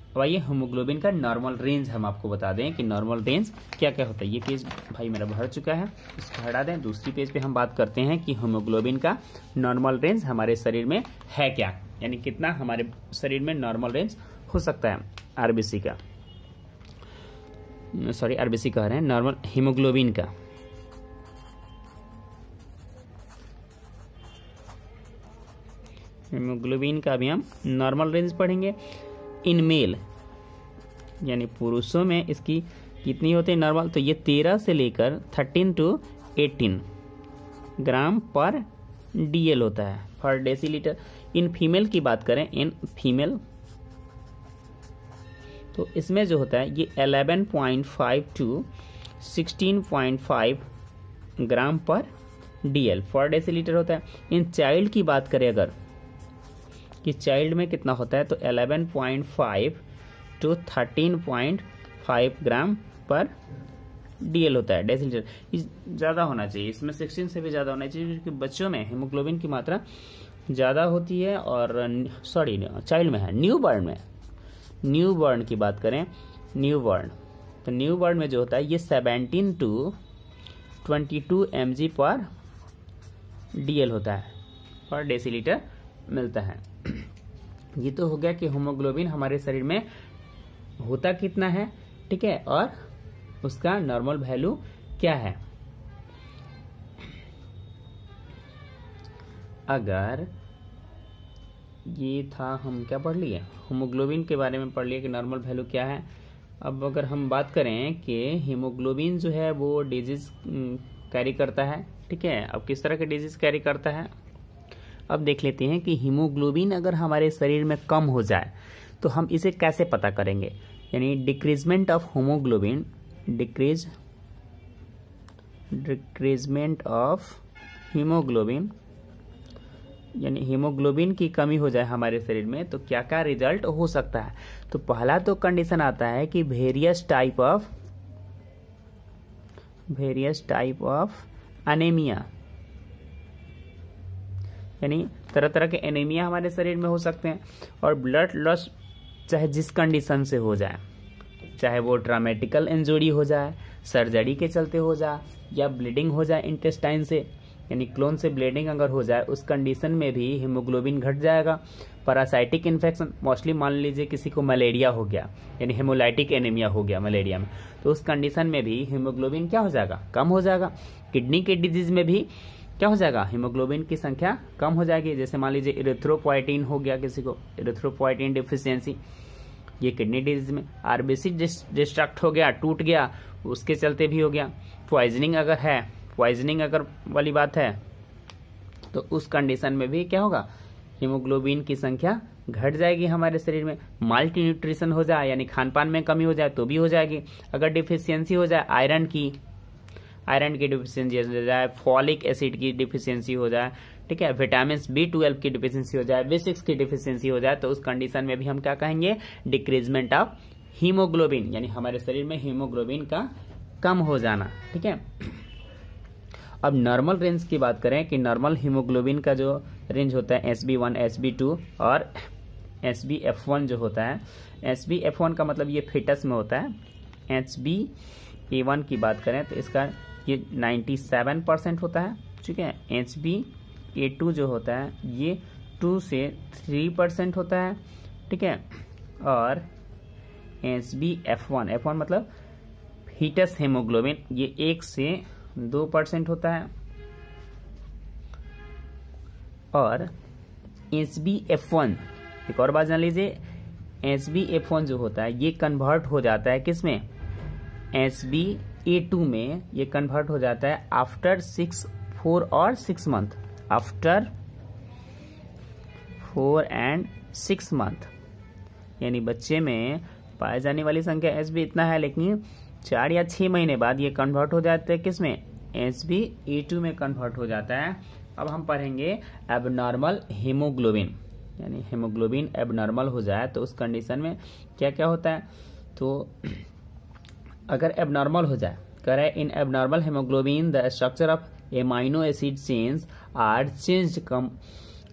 अब आइए होमोग्लोबिन का नॉर्मल रेंज हम आपको बता दें कि नॉर्मल रेंज क्या क्या होता है। ये पेज भाई मेरा भर चुका है। इसको हटा दें। दूसरी पेज पे हम बात करते हैं कि होमोग्लोबिन का नॉर्मल रेंज हमारे शरीर में है क्या। यानी कितना हमारे शरीर में नॉर्मल रेंज हो सकता है। आरबीसी का। सॉरी आरबीसी कह रहे हैं। नॉर्मल हीमोग्लोबिन का। हीमोग्लोबिन का भी हम नॉर्मल रेंज पढ़ेंगे। इन मेल, यानी पुरुषों में इसकी कितनी होती है नॉर्मल तो ये तेरह से लेकर thirteen to eighteen gram per DL होता है पर डेसीलीटर इन फीमेल की बात करें, इन फीमेल तो इसमें जो होता है, ये 11.5 to 16.5 gram per DL for decilitre होता है। इन चाइल्ड की बात करें अगर कि चाइल्ड में कितना होता है? तो 11.5 टू 13.5 ग्राम पर डीएल होता है डेसीलीटर ज़्यादा होना चाहिए। इसमें 16 से भी ज़्यादा होना चाहिए, क्योंकि बच्चों में हीमोग्लोबिन की मात्रा ज़्यादा होती है और सॉरी चाइल्ड में है न्यू बर्न में न्यू बर्न की बात करें न्यू बर्न तो न्यू बर्न में जो होता है, ये 17 to 22 to M per DL होता है पर डेसीलीटर मिलता है। ये तो हो गया कि होमोग्लोबिन हमारे शरीर में होता कितना है, ठीक है? और उसका नॉर्मल वैल्यू क्या है? अगर ये था, हम क्या पढ़ लिए? हीमोग्लोबिन के बारे में पढ़ लिए कि नॉर्मल वैल्यू क्या है। अब अगर हम बात करें कि हीमोग्लोबिन जो है, वो डिज़ीज़ कैरी करता है, ठीक है? अब किस तरह के डिज़ीज़ कैरी करता है? अब देख लेते हैं कि हीमोग्लोबिन अगर हमारे शरीर में कम हो जाए तो हम इसे कैसे पता करेंगे? यानी decreasement of haemoglobin decrease decreasement of haemoglobin यानी हीमोग्लोबिन की कमी हो जाए हमारे शरीर में तो क्या क्या रिज़ल्ट हो सकता है? तो पहला तो कंडीशन आता है कि various type of various type of anaemia यानी तरह तरह के एनीमिया हमारे शरीर में हो सकते हैं और ब्लड लॉस चाहे जिस कंडीशन से हो जाए, चाहे वो ट्रामेटिकल इंजोरी हो जाए सर्जरी के चलते हो जाए, या ब्लीडिंग हो जाए इंटेस्टाइन से, यानी क्लोन से ब्लीडिंग अगर हो जाए, उस कंडीशन में भी हीमोग्लोबिन घट जाएगा। पैरासाइटिक इन्फेक्शन मोस्टली मान लीजिए किसी को मलेरिया हो गया, यानी हेमोलाइटिक एनीमिया हो गया मलेरिया में तो उस कंडीशन में भी हीमोग्लोबिन क्या हो जाएगा? कम हो जाएगा। किडनी के डिज़ीज़ में भी क्या हो जाएगा? हीमोग्लोबिन की संख्या कम हो जाएगी। जैसे मान लीजिए इरेथ्रोपोइटिन हो गया किसी को इरेथ्रोपोइटिन डिफिशियंसी ये किडनी डिज़ीज़ में आरबीसी डिस्ट्रक्ट हो गया, टूट गया, उसके चलते भी हो गया। पॉइजनिंग अगर है पॉइजनिंग अगर वाली बात है तो उस कंडीशन में भी क्या होगा? हीमोग्लोबिन की संख्या घट जाएगी हमारे शरीर में। मल्टी न्यूट्रिशन हो जाए, यानी खान पान में कमी हो जाए तो भी हो जाएगी। अगर डिफिशियंसी हो जाए आयरन की आयरन की डिफिशियंसी हो जाए फॉलिक एसिड की डिफिशियंसी हो जाए, ठीक है विटामिन बी ट्वेल्व की डिफिशियंसी हो जाए बी सिक्स की डिफिशियंसी हो जाए तो उस कंडीशन में भी हम क्या कहेंगे? डिक्रीजमेंट ऑफ़ हीमोग्लोबिन यानी हमारे शरीर में हीमोग्लोबिन का कम हो जाना, ठीक है? अब नॉर्मल रेंज की बात करें कि नॉर्मल हीमोग्लोबिन का जो रेंज होता है S B one S B two और एस बी एफ़ वन जो होता है एस बी एफ़ वन का मतलब ये फिटस में होता है एच बी ए वन की बात करें तो इसका ये नाइन्टी सेवन परसेंट होता है, ठीक है? एच बी ए टू जो होता है, ये टू से थ्री परसेंट होता है, ठीक है? और H B F one F one मतलब हीटस हेमोग्लोबिन, ये एक से दो परसेंट होता है। और एच बी एफ़ वन एक और बात जान लीजिए एच बी एफ़ वन जो होता है, ये कन्वर्ट हो जाता है किसमें? एच बी ए टू में ये कन्वर्ट हो जाता है आफ्टर सिक्स फोर और six month after four and six month यानी बच्चे में पाए जाने वाली संख्या एस बी इतना है, लेकिन चार या छह महीने बाद ये कन्वर्ट हो जाते हैं किसमें? एस बी ए टू में कन्वर्ट हो जाता है। अब हम पढ़ेंगे एबनॉर्मल हीमोग्लोबिन यानी हीमोग्लोबिन एबनॉर्मल हो जाए तो उस कंडीशन में क्या क्या होता है? तो अगर एबनॉर्मल हो जाए, करे in abnormal haemoglobin the structure of amino acid chains are change come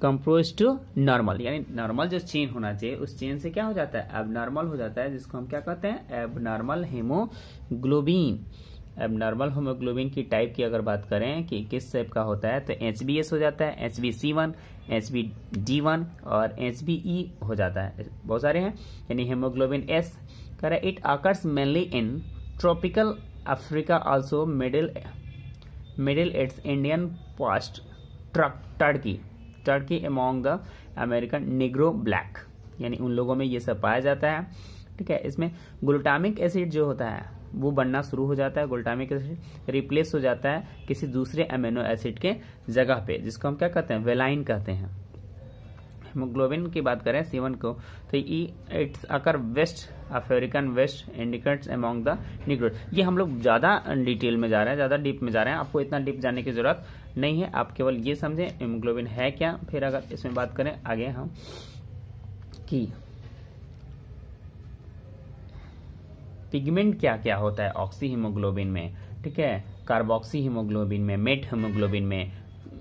compose to normal यानी नॉर्मल जो चेन होना चाहिए, उस चेन से क्या हो जाता है? एबनॉर्मल हो जाता है, जिसको हम क्या कहते हैं? एबनॉर्मल हेमोग्लोबिन एबनॉर्मल होमोग्लोबिन की टाइप की अगर बात करें कि किस टाइप का होता है तो एच बी एस हो जाता है H B C one H B D one और एच बी ई हो जाता है। बहुत सारे हैं। यानी हेमोग्लोबिन एस करे it occurs mainly in tropical Africa also middle middle it's Indian past Turkey Turkey among the American negro black यानी उन लोगों में ये सब पाया जाता है। ठीक है, इसमें ग्लूटामिक एसिड जो होता है, वो बनना शुरू हो जाता है। ग्लूटामिक एसिड रिप्लेस हो जाता है किसी दूसरे अमीनो एसिड के जगह पे, जिसको हम क्या कहते हैं? वेलाइन कहते हैं। हीमोग्लोबिन की बात करें सीवन को तो E it's occur West African West Indies among the negro ये हम लोग ज़्यादा डिटेल में जा रहे हैं, ज़्यादा डीप में जा रहे हैं। आपको इतना डीप जाने की ज़रूरत नहीं है। आप केवल ये समझें हीमोग्लोबिन है क्या? फिर अगर इसमें बात करें, आगे हम कि पिगमेंट क्या क्या होता है ऑक्सी हीमोग्लोबिन में, ठीक है? कार्बोक्सी हीमोग्लोबिन में मेट हीमोग्लोबिन में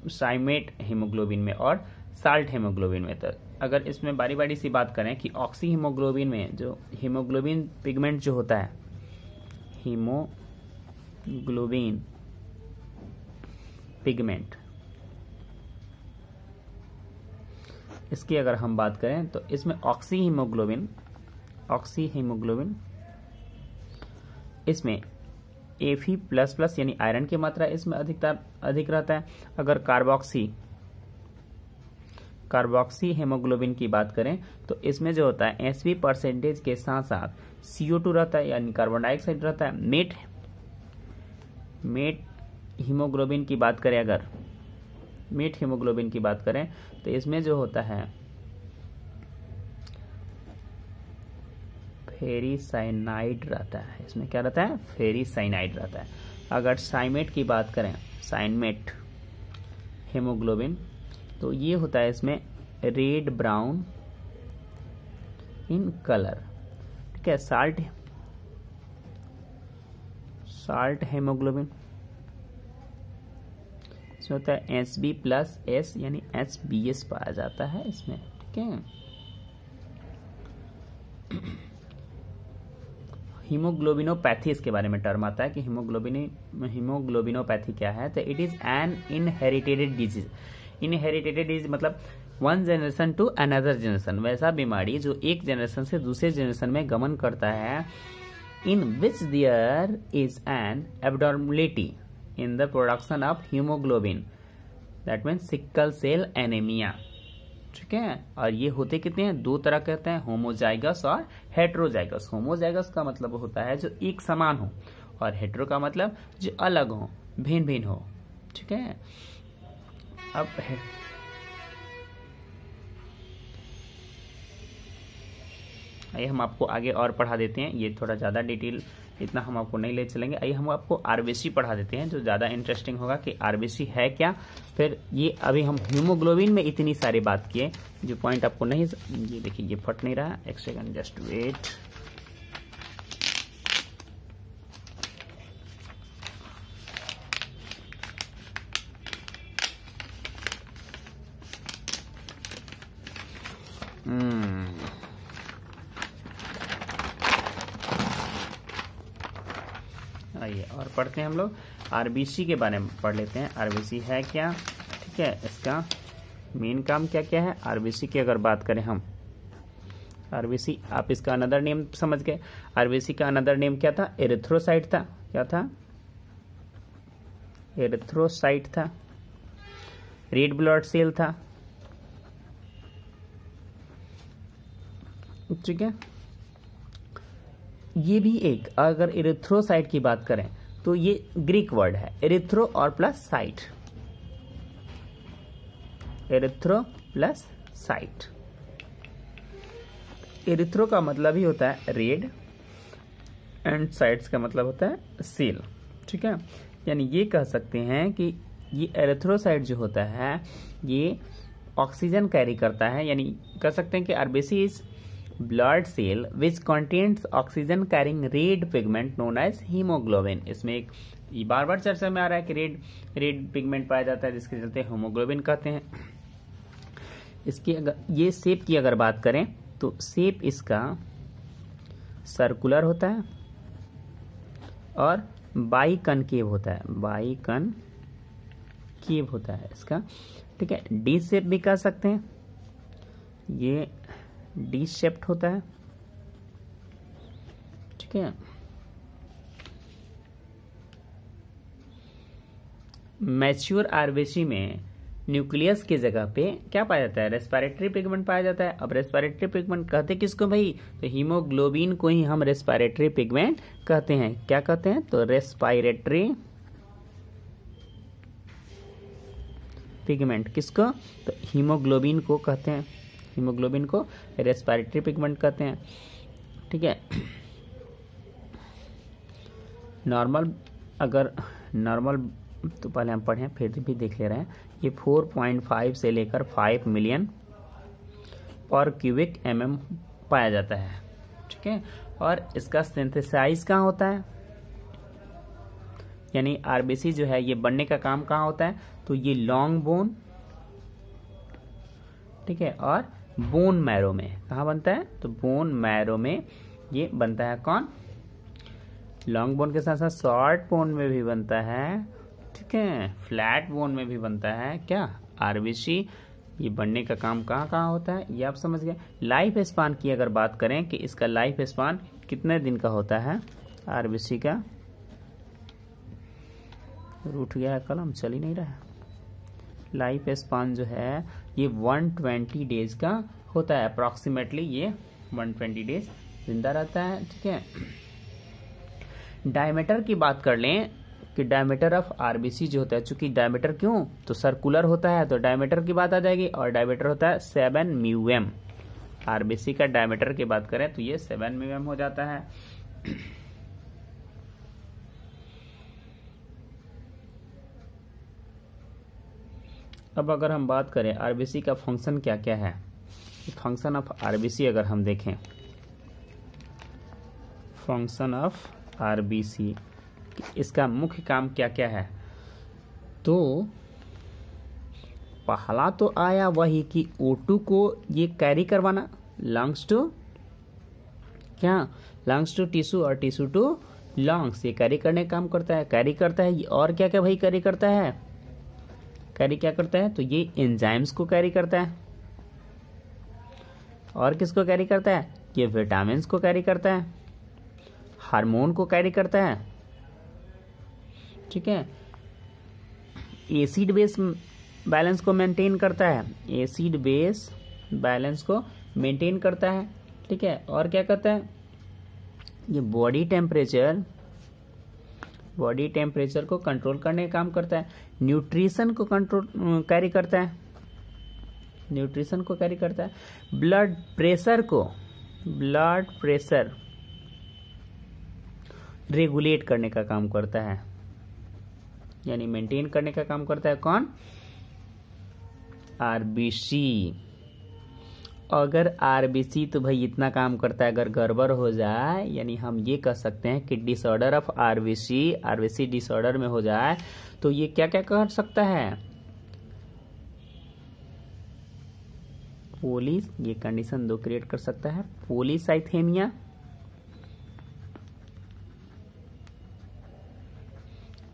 साइमेट हीमोग्लोबिन में और साल्ट हीमोग्लोबिन में। तो अगर इसमें बारी बारी सी बात करें कि ऑक्सी हीमोग्लोबिन में जो हीमोग्लोबिन पिगमेंट जो होता है हीमोग्लोबिन पिगमेंट इसकी अगर हम बात करें तो इसमें ऑक्सी हीमोग्लोबिन ऑक्सी हीमोग्लोबिन इसमें एफी प्लस प्लस यानी आयरन की मात्रा इसमें अधिकतर अधिक रहता है। अगर कार्बोक्सी कार्बोक्सी हेमोग्लोबिन की बात करें तो इसमें जो होता है एसपी परसेंटेज के साथ साथ टू रहता है, यानी कार्बन डाइऑक्साइड रहता है, मेट मेट हीमोग्लोबिन की बात करें अगर, मेट हीमोग्लोबिन की बात करें तो इसमें जो होता है फेरीसाइनाइड रहता है। इसमें क्या रहता है? फेरीसाइनाइड रहता है। अगर साइमेट की बात करें साइनमेट हेमोग्लोबिन तो ये होता है इसमें रेड, ब्राउन इन कलर। ठीक है, साल्ट साल्ट हेमोग्लोबिन। इसमें होता है एस बी प्लस एस, यानी एच बी एस पाया जाता है इसमें। ठीक है। हीमोग्लोबिनोपैथी, इसके बारे में टर्म आता है कि हीमोग्लोबिन, हीमोग्लोबिनोपैथी क्या है? तो it is an inherited disease inherited disease मतलब one generation to another generation वैसा बीमारी जो एक जनरेशन से दूसरे जनरेशन में गमन करता है in which there is an abnormality in the production of haemoglobin that mean sickle cell anaemia ठीक है? और ये होते कितने हैं? दो तरह कहते हैं होमोजाइगस और हेट्रोजाइगस होमोजाइगस का मतलब होता है जो एक समान हो, और हेट्रो का मतलब जो अलग हो भिन्न भिन्न हो, ठीक है? अब आइए हम आपको आगे और पढ़ा देते हैं। ये थोड़ा ज़्यादा डिटेल इतना हम आपको नहीं ले चलेंगे। आइए हम आपको आरबीसी पढ़ा देते हैं, जो ज़्यादा इंटरेस्टिंग होगा कि आरबीसी है क्या। फिर ये अभी हम हीमोग्लोबिन में इतनी सारी बात किए, जो पॉइंट आपको नहीं ये देखिए, ये फट नहीं रहा। एक सेकंड जस्ट वेट आइए और पढ़ते हैं हम लोग। आरबीसी के बारे में पढ़ लेते हैं। आरबीसी है क्या? ठीक है, इसका मेन काम क्या क्या है आरबीसी की अगर बात करें हम आरबीसी आप इसका अनदर नेम समझ गए। आरबीसी का अनदर नेम क्या था? एरिथ्रोसाइट था। क्या था? एरिथ्रोसाइट था। रेड ब्लड सेल था। ठीक है? ये भी एक, अगर इरिथ्रोसाइट की बात करें तो ये ग्रीक वर्ड है एरिथ्रो और plus cyte erythro plus cyte erythro का मतलब ही होता है रेड एंड साइट्स का मतलब होता है सेल ठीक है? यानी ये कह सकते हैं कि ये एरिथ्रोसाइट जो होता है, ये ऑक्सीजन कैरी करता है, यानी कह सकते हैं कि RBC is blood cell which contains oxygen carrying red pigment known as hemoglobin. इसमें एक बार बार चर्चा में आ रहा है कि रेड रेड पिगमेंट पाया जाता है, जिसके चलते हेमोग्लोबिन कहते हैं। इसकी अगर ये सेप की अगर बात करें तो सेप इसका सर्कुलर होता है और बाई कनकेव होता है। बाई कन केव होता है इसका। ठीक है डी सेप भी कह सकते हैं। ये डी शेप्ट होता है। ठीक है? मैच्योर आरबीसी में न्यूक्लियस की जगह पे क्या पाया जाता है? रेस्पिरेटरी पिगमेंट पाया जाता है। अब रेस्पिरेटरी पिगमेंट कहते किसको भाई? तो हीमोग्लोबिन को ही हम रेस्पिरेटरी पिगमेंट कहते हैं। क्या कहते हैं? तो रेस्पिरेटरी पिगमेंट किसको? तो हीमोग्लोबिन को कहते हैं। हीमोग्लोबिन को रेस्पायरेटरी पिगमेंट कहते हैं। ठीक है? नॉर्मल, अगर नॉर्मल तो पहले हम पढ़ें, फिर भी देख ले रहे हैं। ये 4.5 से लेकर 5 मिलियन पर क्यूबिक एम पाया जाता है। ठीक है? और इसका सिंथेसाइज कहाँ होता है? यानी आरबीसी जो है, ये बनने का काम कहाँ होता है? तो ये लॉन्ग बोन, ठीक है? और बोन मैरो में। कहा बनता है? तो बोन मैरो में ये बनता है कौन? लॉन्ग बोन के साथ साथ शॉर्ट बोन में भी बनता है। ठीक है, फ्लैट बोन में भी बनता है। क्या? आरबीसी। ये बनने का काम कहाँ कहाँ होता है? ये आप समझ गए। लाइफ स्पान की अगर बात करें कि इसका लाइफ स्पान कितने दिन का होता है? आरबीसी का। रूठ गया कलम, चल ही नहीं रहा। लाइफ स्पान जो है ये 120 डेज़ का होता है अप्रोक्सीमेटली ये 120 डेज़ ज़िंदा रहता है, ठीक है? डायमीटर की बात कर लें कि डायमीटर ऑफ़ आरबीसी जो होता है, चूँकि डायमीटर क्यों? तो सर्कुलर होता है तो डायमीटर की बात आ जाएगी, और डायमीटर होता है सेवन म्यूएम आरबीसी का डायमीटर की बात करें तो ये सेवन म्यूएम हो जाता है। अब अगर हम बात करें आरबीसी का फ़ंक्शन क्या क्या है फ़ंक्शन ऑफ़ आरबीसी अगर हम देखें, फ़ंक्शन ऑफ़ आरबीसी, इसका मुख्य काम क्या क्या है? तो पहला तो आया वही कि O2 को ये कैरी करवाना लंग्स टू क्या? लंग्स टू टिश्यू और टिश्यू टू लंग्स ये कैरी करने का काम करता है कैरी करता है और क्या क्या भाई कैरी करता है? कैरी क्या करता है? तो ये एंजाइम्स को कैरी करता है। और किसको कैरी करता है? ये विटामिन को कैरी करता है। हार्मोन को कैरी करता है। ठीक है? एसिड बेस बैलेंस को मेंटेन करता है। एसिड बेस बैलेंस को मेंटेन करता है। ठीक है? और क्या करता है? ये बॉडी टेम्परेचर बॉडी टेम्परेचर को कंट्रोल करने का काम करता है, न्यूट्रिशन को कंट्रोल कैरी करता है। न्यूट्रिशन को कैरी करता है। ब्लड प्रेशर को, ब्लड प्रेशर रेगुलेट करने का काम करता है। यानी मेंटेन करने का काम करता है कौन? आरबीसी अगर आरबीसी तो भाई इतना काम करता है, अगर गड़बड़ हो जाए, यानी हम ये कह सकते हैं कि disorder of RBC RBC disorder में हो जाए तो ये क्या क्या कर सकता है? पोलिस ये कंडीशन दो क्रिएट कर सकता है। पोलिसाइथेमिया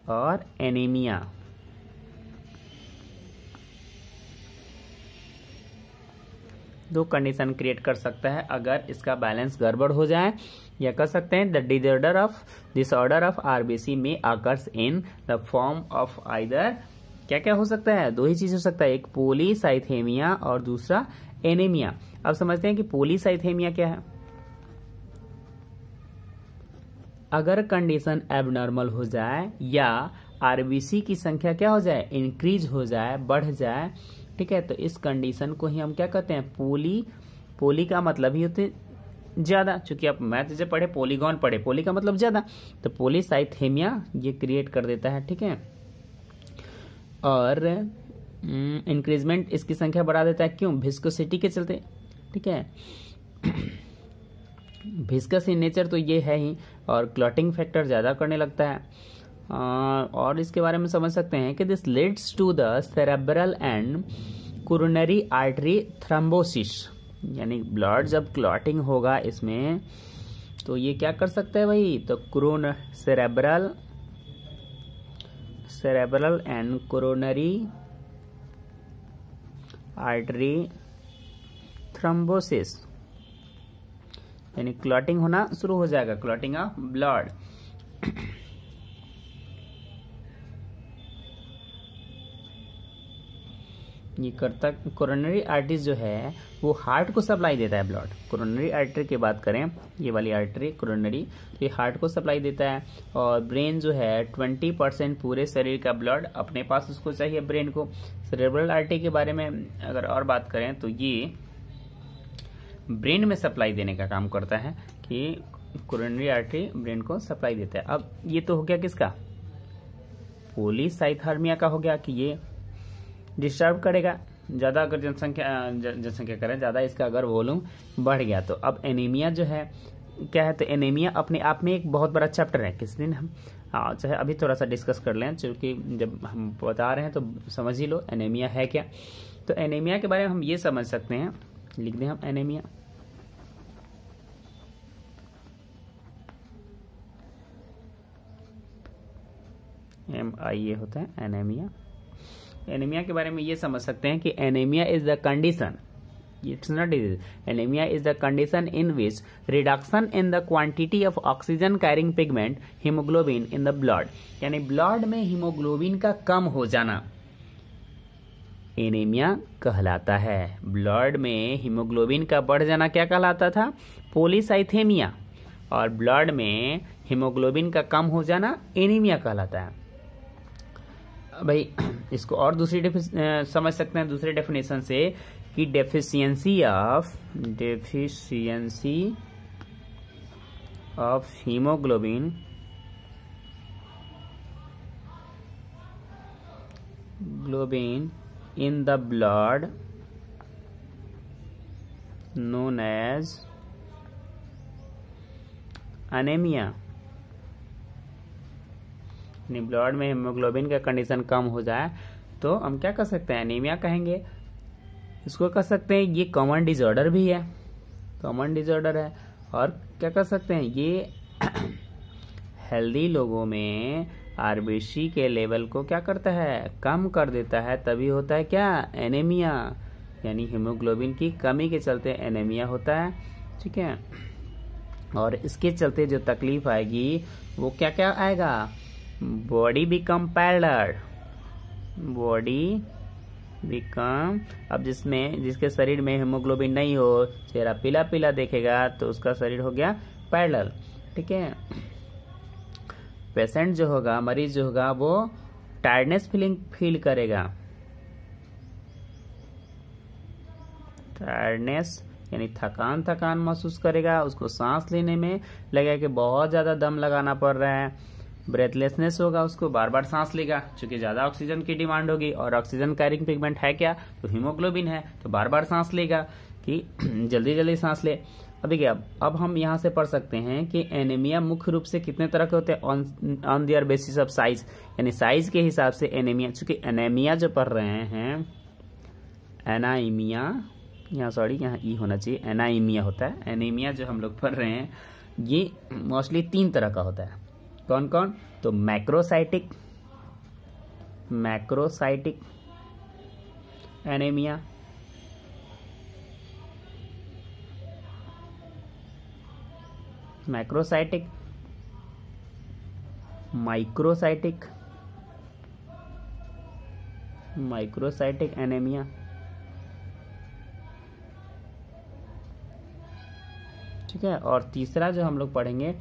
और एनीमिया दो कंडीशन क्रिएट कर सकता है, अगर इसका बैलेंस गड़बड़ हो जाए, या कर सकते हैं the disorder of disorder of RBC में occurs in the form of either क्या क्या हो सकता है? दो ही चीज़ हो सकता है, एक पोलीसाइथेमिया और दूसरा एनीमिया अब समझते हैं कि पोलीसाइथेमिया क्या है। अगर कंडीशन एबनॉर्मल हो जाए, या आरबीसी की संख्या क्या हो जाए? इंक्रीज हो जाए, बढ़ जाए ठीक है? तो इस कंडीशन को ही हम क्या कहते हैं? पोली पोली का मतलब ही होते ज़्यादा, चूँकि आप मैथ से पढ़े पोलीगॉन पढ़े पोली का मतलब ज़्यादा। तो पोलीसाइथेमिया ये क्रिएट कर देता है, ठीक है? और इंक्रीजमेंट इसकी संख्या बढ़ा देता है। क्यों? भिस्कोसिटी के चलते, ठीक है? भिस्कस इन नेचर तो ये है ही, और क्लॉटिंग फैक्टर ज़्यादा करने लगता है। और इसके बारे में समझ सकते हैं कि this leads to the cerebral and coronary artery thrombosis यानी ब्लड जब क्लॉटिंग होगा इसमें तो ये क्या कर सकता है भाई? तो crown cerebral cerebral and coronary artery thrombosis यानी क्लॉटिंग होना शुरू हो जाएगा क्लॉटिंग ऑफ़ ब्लड ये करता कोरोनरी आर्टरी जो है, वो हार्ट को सप्लाई देता है ब्लड कोरोनरी आर्टरी की बात करें, ये वाली आर्टरी कोरोनरी तो ये हार्ट को सप्लाई देता है और ब्रेन जो है ट्वेंटी परसेंट पूरे शरीर का ब्लड अपने पास उसको चाहिए ब्रेन को. सेरेब्रल आर्टरी के बारे में अगर और बात करें तो ये ब्रेन में सप्लाई देने का काम करता है कि कोरोनरी आर्टरी ब्रेन को सप्लाई देता है. अब ये तो हो गया किसका? पोलिसाइथार्मिया का हो गया कि ये डिस्टर्ब करेगा, ज़्यादा अगर जनसंख्या जनसंख्या करें, ज़्यादा इसका अगर वॉल्यूम बढ़ गया तो अब एनीमिया जो है, क्या है तो एनीमिया अपने आप में एक बहुत बड़ा चैप्टर है, किस दिन हम चाहे अभी थोड़ा सा डिस्कस कर लें क्योंकि जब हम बता रहे हैं तो समझ ही लो, एनीमिया है क्या? तो एनीमिया के बारे में हम ये समझ सकते हैं, लिख दें हम एनीमिया। एम आई ए होता है, एनेमिया। एनीमिया के बारे में ये समझ सकते हैं कि anaemia is the condition it's not disease anaemia is the condition in which reduction in the quantity of oxygen carrying pigment haemoglobin in the blood यानी ब्लड में हीमोग्लोबिन का कम हो जाना। एनीमिया कहलाता है। ब्लड में हीमोग्लोबिन का बढ़ जाना क्या कहलाता था? पोलिसाइथेमिया और ब्लड में हीमोग्लोबिन का कम हो जाना एनीमिया कहलाता है। भाई इसको और दूसरी समझ सकते हैं दूसरे डेफिनेशन से कि deficiency of deficiency of haemoglobin globin in the blood known as anemia. यानी ब्लड में हीमोग्लोबिन का कंडीशन कम हो जाए तो हम क्या कर सकते हैं? एनीमिया कहेंगे। इसको कह सकते हैं, ये कॉमन डिजॉर्डर भी है। कॉमन डिजॉर्डर है। और क्या कर सकते हैं? ये हेल्दी लोगों में आरबीसी के लेवल को क्या करता है? कम कर देता है। तभी होता है क्या? एनेमिया यानी हीमोग्लोबिन की कमी के चलते एनेमिया होता है। ठीक है? और इसके चलते जो तकलीफ़ आएगी, वो क्या क्या आएगा? Body become parallel body become अब जिसमें, जिसके शरीर में हेमोग्लोबिन नहीं हो, चेहरा पीला पीला देखेगा तो उसका शरीर हो गया पैरलर ठीक है? पेशेंट जो होगा, मरीज़ जो होगा, वो टायर्डनेस फीलिंग फील करेगा. टायर्डनेस यानी थकान थकान महसूस करेगा, उसको सांस लेने में लगेगा कि बहुत ज़्यादा दम लगाना पड़ रहा है. ब्रेथलेसनेस होगा, उसको बार बार सांस लेगा क्योंकि ज़्यादा ऑक्सीजन की डिमांड होगी, और ऑक्सीजन कैरिंग पिगमेंट है क्या? तो हीमोग्लोबिन है तो बार बार सांस लेगा कि जल्दी जल्दी सांस ले। अभी क्या, अब हम यहाँ से पढ़ सकते हैं कि एनीमिया मुख्य रूप से कितने तरह के होते हैं? On their basis of size यानी साइज़ के हिसाब से एनीमिया चूँकि एनेमिया जो पढ़ रहे हैं एनाइमिया यहाँ सॉरी यहाँ ई होना चाहिए एनाइमिया होता है। एनीमिया जो हम लोग पढ़ रहे हैं, ये मोस्टली तीन तरह का होता है। कौन कौन? तो macrocytic macrocytic anaemia macrocytic microcytic microcytic anaemia ठीक है? और तीसरा जो हम लोग पढ़ेंगे,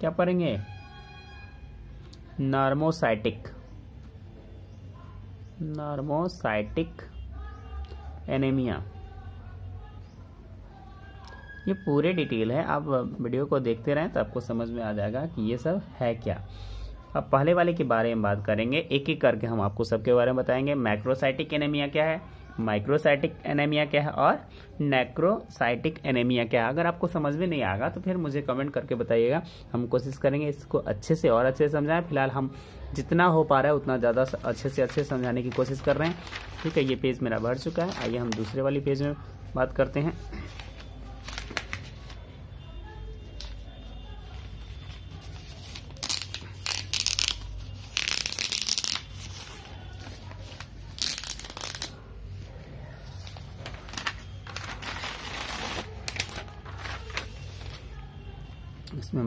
क्या पढ़ेंगे? नॉर्मोसाइटिक। Normocytic anaemia. ये पूरे डिटेल है, आप वीडियो को देखते रहें तो आपको समझ में आ जाएगा कि ये सब है क्या। अब पहले वाले के बारे में बात करेंगे, एक एक करके हम आपको सबके बारे में बताएँगे, मैक्रोसाइटिक एनेमिया क्या है माइक्रोसाइटिक एनेमिया क्या है और नेक्रोसाइटिक एनेमिया क्या है? अगर आपको समझ में नहीं आएगा तो फिर मुझे कमेंट करके बताइएगा। हम कोशिश करेंगे इसको अच्छे से और अच्छे से समझाएँ। फ़िलहाल हम जितना हो पा रहा है, उतना ज़्यादा अच्छे से अच्छे समझाने की कोशिश कर रहे हैं। ठीक है, ये पेज मेरा भर चुका है। आइए हम दूसरे वाली पेज में बात करते हैं।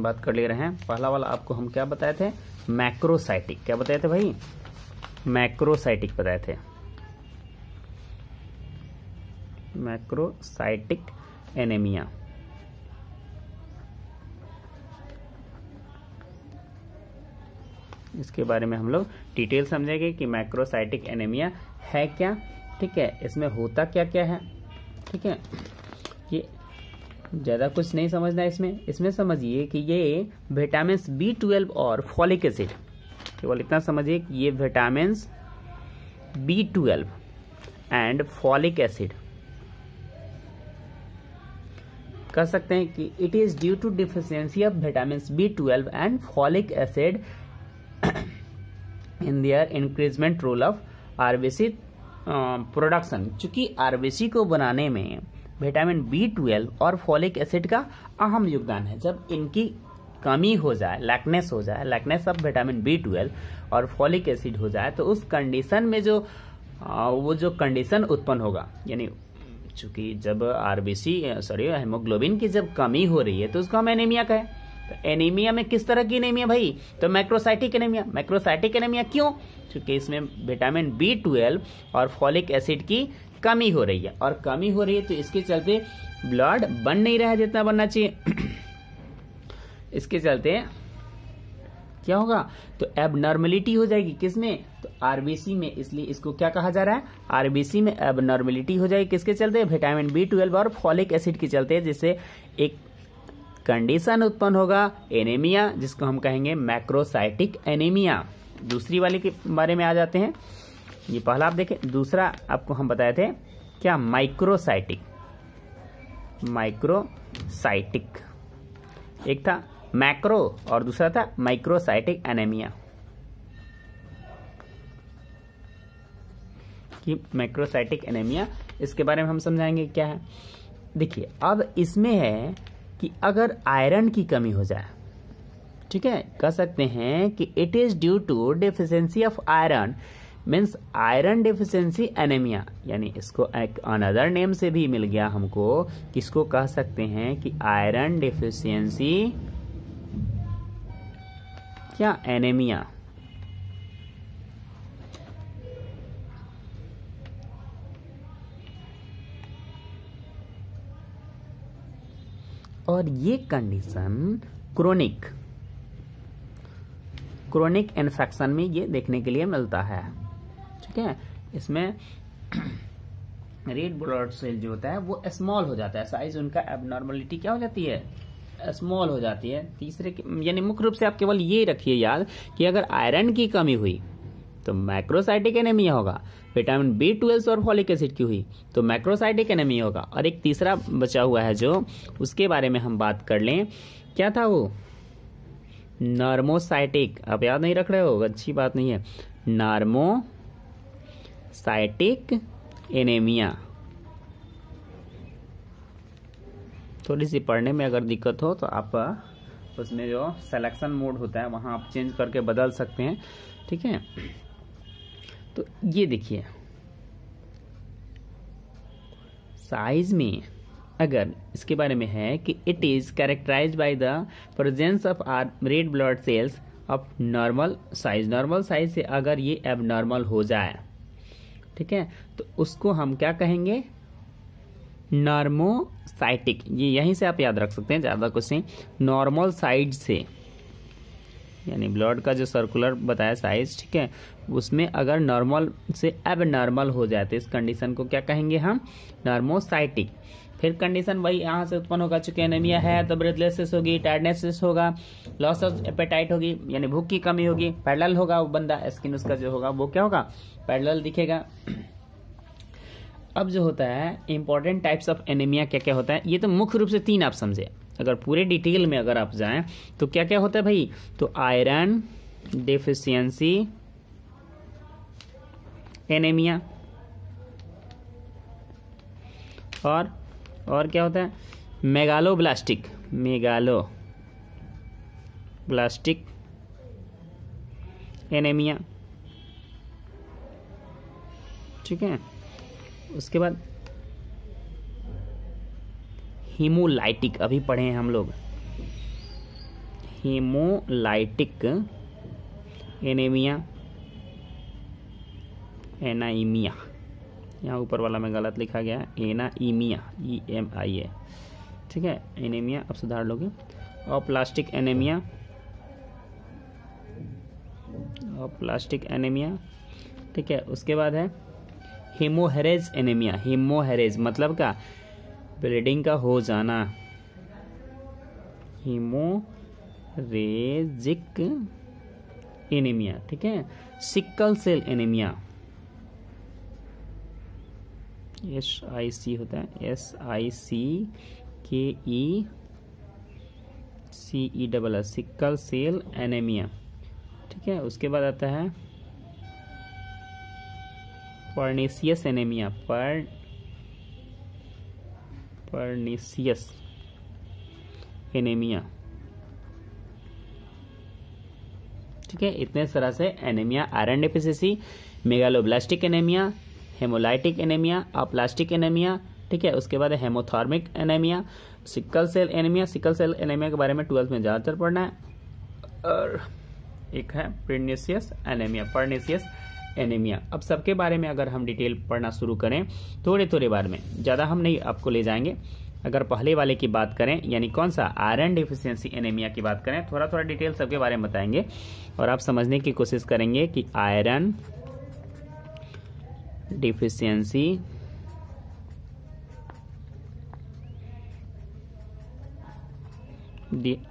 इसमें बात कर ले रहे हैं। पहला वाला आपको हम क्या बताए थे? मैक्रोसाइटिक। क्या बताए थे भाई? मैक्रोसाइटिक बताए थे। Macrocytic anaemia. इसके बारे में हम लोग डिटेल समझेंगे कि मैक्रोसाइटिक एनेमिया है क्या। ठीक है, इसमें होता क्या क्या है? ठीक है, ये ज़्यादा कुछ नहीं समझना इसमें। इसमें समझिए कि ये विटामिन बी ट्वेल्व और फॉलिक एसिड केवल इतना समझिए कि ये vitamin B twelve and folic acid कह सकते हैं कि it is due to deficiency of vitamin B twelve and folic acid in their increment role of RBC production चूँकि आरबीसी को बनाने में विटामिन बी ट्वेल्व और फॉलिक एसिड का अहम योगदान है। जब इनकी कमी हो जाए लैकनेस हो जाए lackness of vitamin B twelve और फॉलिक एसिड हो जाए तो उस कंडीशन में जो आ, वो जो कंडीशन उत्पन्न होगा यानी चूँकि जब आरबीसी सॉरी हेमोग्लोबिन की जब कमी हो रही है तो उसको हम एनीमिया कहें। तो एनीमिया में किस तरह की एनीमिया भाई? तो मैक्रोसाइटिक एनीमिया मैक्रोसाइटिक एनीमिया क्यों? क्योंकि इसमें विटामिन बी ट्वेल्व और फॉलिक एसिड की कमी हो रही है। और कमी हो रही है तो इसके चलते ब्लड बन नहीं रहा है जितना बनना चाहिए। इसके चलते क्या होगा? तो एबनॉर्मेलिटी हो जाएगी किसमें? तो आरबीसी में। इसलिए इसको क्या कहा जा रहा है? आरबीसी में एबनॉर्मेलिटी हो जाएगी किसके चलते? विटामिन बी ट्वेल्व और फॉलिक एसिड के चलते, जिससे एक कंडीशन उत्पन्न होगा एनीमिया जिसको हम कहेंगे मैक्रोसाइटिक एनीमिया दूसरी वाले के बारे में आ जाते हैं। ये पहला आप देखें, दूसरा आपको हम बताए थे, क्या माइक्रोसाइटिक माइक्रोसाइटिक एक था मैक्रो और दूसरा था माइक्रोसाइटिक एनेमिया कि मैक्रोसाइटिक एनेमिया इसके बारे में हम समझाएँगे क्या है। देखिए, अब इसमें है कि अगर आयरन की कमी हो जाए, ठीक है, कह सकते हैं कि it is due to deficiency of iron means iron deficiency anaemia यानी इसको एक अनदर नेम से भी मिल गया हमको, किसको कह सकते हैं कि आयरन डिफिशियंसी क्या एनेमिया और ये कंडीशन क्रोनिक क्रोनिक इन्फेक्शन में ये देखने के लिए मिलता है। ठीक है, इसमें रेड ब्लड सेल जो होता है, वो स्मॉल हो जाता है. साइज़ उनका एबनॉर्मलिटी क्या हो जाती है? स्मॉल हो जाती है. तीसरे यानी मुख्य रूप से आप केवल ये रखिए याद कि अगर आयरन की कमी हुई तो मैक्रोसाइटिक एनेमिया होगा. विटामिन बी ट्वेल्व और फॉलिक एसिड की हुई तो मैक्रोसाइटिक एनेमिया होगा. और एक तीसरा बचा हुआ है जो, उसके बारे में हम बात कर लें. क्या था वो? नर्मोसाइटिक आप याद नहीं रख रहे हो? अच्छी बात नहीं है. Normocytic anaemia. थोड़ी सी पढ़ने में अगर दिक्कत हो तो आप उसमें जो सिलेक्शन मोड होता है, वहाँ आप चेंज करके बदल सकते हैं। ठीक है? तो ये देखिए। साइज़ में अगर इसके बारे में है कि it is characterize by the presence of are red blood cells of normal size normal size से अगर ये एबनॉर्मल हो जाए ठीक है? तो उसको हम क्या कहेंगे? नॉर्मोसाइटिक। ये यहीं से आप याद रख सकते हैं, ज़्यादा कुछ नहीं। नॉर्मल साइड से, यानी ब्लड का जो सर्कुलर बताया साइज़ ठीक है? उसमें अगर नॉर्मल से अब नॉर्मल हो जाए तो इस कंडीशन को क्या कहेंगे हम? नॉर्मोसाइटिक। फिर कंडीशन वही यहाँ से उत्पन्न होगा, चूँकि एनेमिया है तो ब्रेथलेसिस होगी टायर्डनेस होगा लॉस ऑफ़ एपेटाइट होगी, यानी भूख की कमी होगी पैडल होगा, वो बंदा स्किन उसका जो होगा, वो क्या होगा? पैडल दिखेगा। अब जो होता है इंपॉर्टेंट टाइप्स ऑफ़ एनीमिया क्या क्या होता है? ये तो मुख्य रूप से तीन आप समझे। अगर पूरे डिटेल में अगर आप जाएँ तो क्या क्या होता है भाई? तो आयरन डेफिशिएंसी एनीमिया और और क्या होता है? मेगालो ब्लास्टिक मेगालो ब्लास्टिक एनीमिया ठीक है? उसके बाद हीमोलाइटिक अभी पढ़े हैं हम लोग। हीमोलाइटिक एनेमिया एनाइमिया यहाँ ऊपर वाला में गलत लिखा गया है। एना ईमिया ई एम आई ए ठीक है? एनीमिया, अब सुधार लोगे। और प्लास्टिक एनीमिया। और प्लास्टिक एनीमिया। ठीक है, उसके बाद है हीमोहेरेज एनीमिया। हीमोहेरेज मतलब का ब्लीडिंग का हो जाना। Haemorrhagic anaemia. ठीक है? Sickle cell anaemia. S I C होता है, S I C K E C E double S sickle cell anaemia. ठीक है, उसके बाद आता है पर्निसियस एनेमिया, पर पर्निसियस एनीमिया। ठीक है, इतने तरह से anaemia, iron deficiency megaloblastic anaemia haemolytic anaemia aplastic anaemia, ठीक है, उसके बाद haemorrhagic anaemia sickle cell anaemia sickle cell anaemia के बारे में ट्वेल्थ में ज़्यादातर पढ़ना है। और एक है पर्निसियस एनीमिया पर्निसियस एनीमिया अब सबके बारे में अगर हम डिटेल पढ़ना शुरू करें थोड़े थोड़े बार में, ज़्यादा हम नहीं आपको ले जाएँगे। अगर पहले वाले की बात करें, यानी कौन सा? आयरन डिफिशियंसी एनीमिया की बात करें थोड़ा थोड़ा डिटेल सबके बारे में बताएँगे। और आप समझने की कोशिश करेंगे कि iron deficiency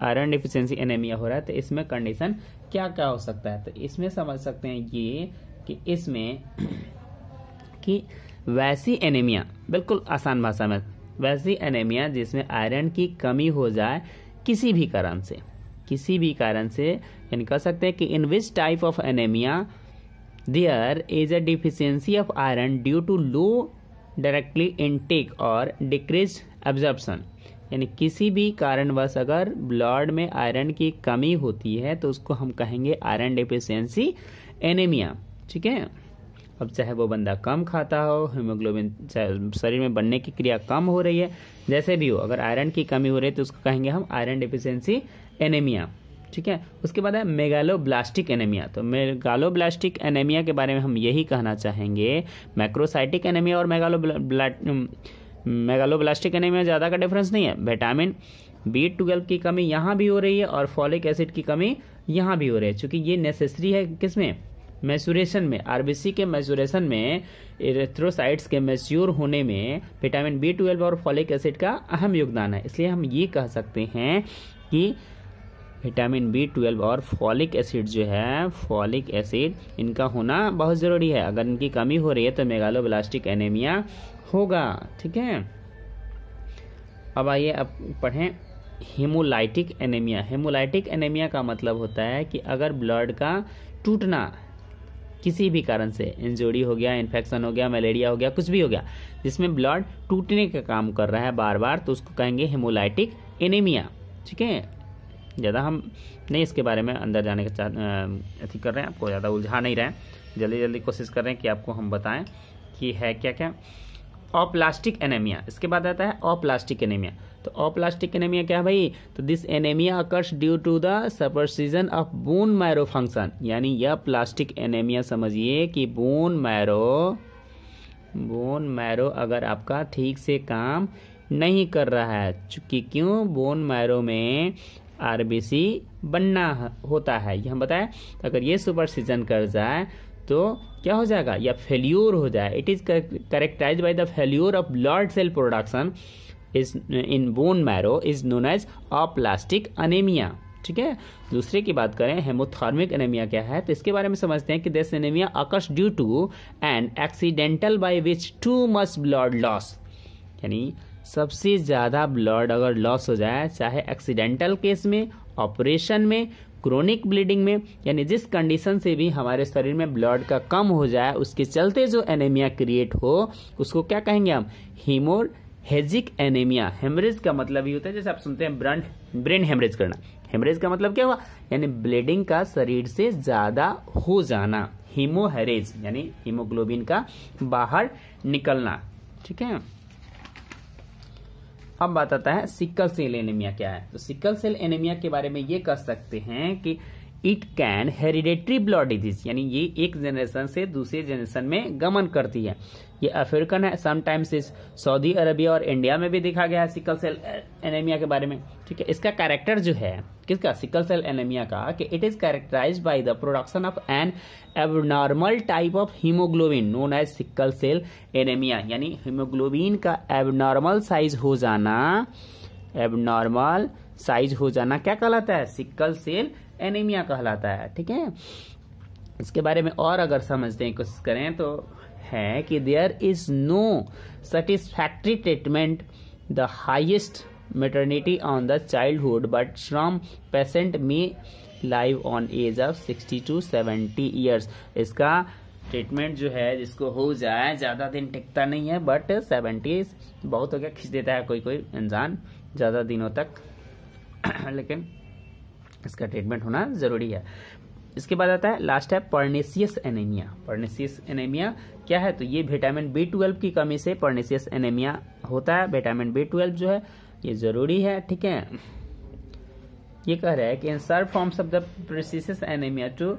iron deficiency anaemia हो रहा है तो इसमें कंडीशन क्या क्या हो सकता है? तो इसमें समझ सकते हैं ये कि इसमें कि वैसी एनेमिया बिल्कुल आसान भाषा में, वैसी एनेमिया जिसमें आयरन की कमी हो जाए किसी भी कारण से, किसी भी कारण से, यानी कह सकते हैं कि in which type of anaemia there is a deficiency of iron due to low directly intake और डिक्रीज एब्जॉर्प्शन यानी किसी भी कारणवश अगर ब्लड में आयरन की कमी होती है तो उसको हम कहेंगे आयरन डिफिशियंसी एनीमिया ठीक है? अब चाहे वो बंदा कम खाता हो हीमोग्लोबिन शरीर में बनने की क्रिया कम हो रही है, जैसे भी हो, अगर आयरन की कमी हो रही है तो उसको कहेंगे हम आयरन डिफिशियंसी एनीमिया ठीक है? उसके बाद है मेगालोब्लास्टिक एनीमिया तो मेगालोब्लास्टिक एनीमिया के बारे में हम यही कहना चाहेंगे मैक्रोसाइटिक एनीमिया और मेगालो मेगालोब्लास्टिक एनीमिया ज़्यादा का डिफरेंस नहीं है। विटामिन बी ट्वेल्व की कमी यहाँ भी हो रही है और फॉलिक एसिड की कमी यहाँ भी हो रही है क्योंकि ये नेसेसरी है किसमें मैचुरेशन में। आरबीसी के मैचुरेशन में इरेथ्रोसाइट्स के मैच्योर होने में विटामिन बी ट्वेल्व और फॉलिक एसिड का अहम योगदान है। इसलिए हम ये कह सकते हैं कि विटामिन बी ट्वेल्व और फॉलिक एसिड जो है, फॉलिक एसिड, इनका होना बहुत ज़रूरी है। अगर इनकी कमी हो रही है तो मेगालोब्लास्टिक एनीमिया होगा, ठीक है? अब आइए अब पढ़ें हेमोलाइटिक एनीमिया। हेमोलाइटिक एनीमिया का मतलब होता है कि अगर ब्लड का टूटना किसी भी कारण से, इंजोरी हो गया, इन्फेक्शन हो गया, मलेरिया हो गया, कुछ भी हो गया, जिसमें ब्लड टूटने का काम कर रहा है बार बार तो उसको कहेंगे हेमोलाइटिक एनीमिया, ठीक है? ज़्यादा हम नहीं इसके बारे में अंदर जाने का अथी कर रहे हैं, आपको ज़्यादा उलझा नहीं रहे हैं। जल्दी जल्दी कोशिश कर रहे हैं कि आपको हम बताएँ कि है क्या क्या। ऑप्लास्टिक एनेमिया, इसके बाद आता है ऑप्लास्टिक एनेमिया। तो ऑप्लास्टिक एनेमिया क्या है भाई? तो this anaemia occurs due to the suppression of bone marrow function यानी यह प्लास्टिक एनेमिया समझिए कि बोन मैरो बोन मैरो अगर आपका ठीक से काम नहीं कर रहा है चूँकि क्यों? बोन मैरो में आरबीसी बनना होता है। ये हम बताएँ तो अगर ये सुपर सीज़न कर जाए तो क्या हो जाएगा? या फेल्यूर हो जाए। It is characterize by the failure of blood cell production is in bone marrow is known as aplastic anaemia ठीक है? दूसरे की बात करें हेमोथर्मिक एनेमिया क्या है? तो इसके बारे में समझते हैं कि this anaemia occurs due to and accidental by which too much blood loss यानी सबसे ज़्यादा ब्लड अगर लॉस हो जाए, चाहे एक्सीडेंटल केस में, ऑपरेशन में, क्रोनिक ब्लीडिंग में, यानी जिस कंडीशन से भी हमारे शरीर में ब्लड का कम हो जाए, उसके चलते जो एनीमिया क्रिएट हो, उसको क्या कहेंगे हम? हीमोर हेजिक एनीमिया। हेमरेज का मतलब ये होता है, जैसे आप सुनते हैं ब्रंट, ब्रेन हेमरेज करना। हेमरेज का मतलब क्या हुआ? यानी ब्लीडिंग का शरीर से ज़्यादा हो जाना। हीमोहेरेज, यानी हीमोग्लोबिन का बाहर निकलना। ठीक है? अब बात आता है सिकल सेल एनेमिया क्या है? तो सिकल सेल एनेमिया के बारे में ये कह सकते हैं कि it can hereditary blood disease यानी ये एक जनरेशन से दूसरे जनरेशन में गमन करती है। ये अफ्रीकन है समटाइम्स इस सऊदी अरबिया और इंडिया में भी देखा गया है सिकल सेल एनेमिया के बारे में, ठीक है? इसका कैरेक्टर जो है, किसका? सिकल सेल एनेमिया का, कि it is characterise by the production of an abnormal type of haemoglobin known as sickle cell anaemia यानी हीमोग्लोबिन का एबनॉर्मल साइज़ हो जाना एबनॉर्मल साइज़ हो जाना क्या कहलाता है? सिकल सेल एनीमिया कहलाता है, ठीक है? इसके बारे में और अगर समझते हैं कोशिश करें तो है कि there is no satisfactory treatment the highest maternity on the childhood but श्रम पेशेंट में live on age of 60 to 70 years इसका ट्रीटमेंट जो है, जिसको हो जाए, ज़्यादा दिन टिकता नहीं है बट 70 बहुत हो गया, खींच देता है कोई कोई इंसान, ज़्यादा दिनों तक। लेकिन इसका ट्रीटमेंट होना ज़रूरी है। इसके बाद आता है लास्ट है पर्नेसियस एनेमिया पर्नेसियस एनेमिया क्या है? तो ये विटामिन बी ट्वेल्व की कमी से पर्नेसियस एनेमिया होता है। विटामिन बी ट्वेल्व जो है, ये ज़रूरी है, ठीक है? ये कह रहा है कि in severe forms of the pernicious anaemia to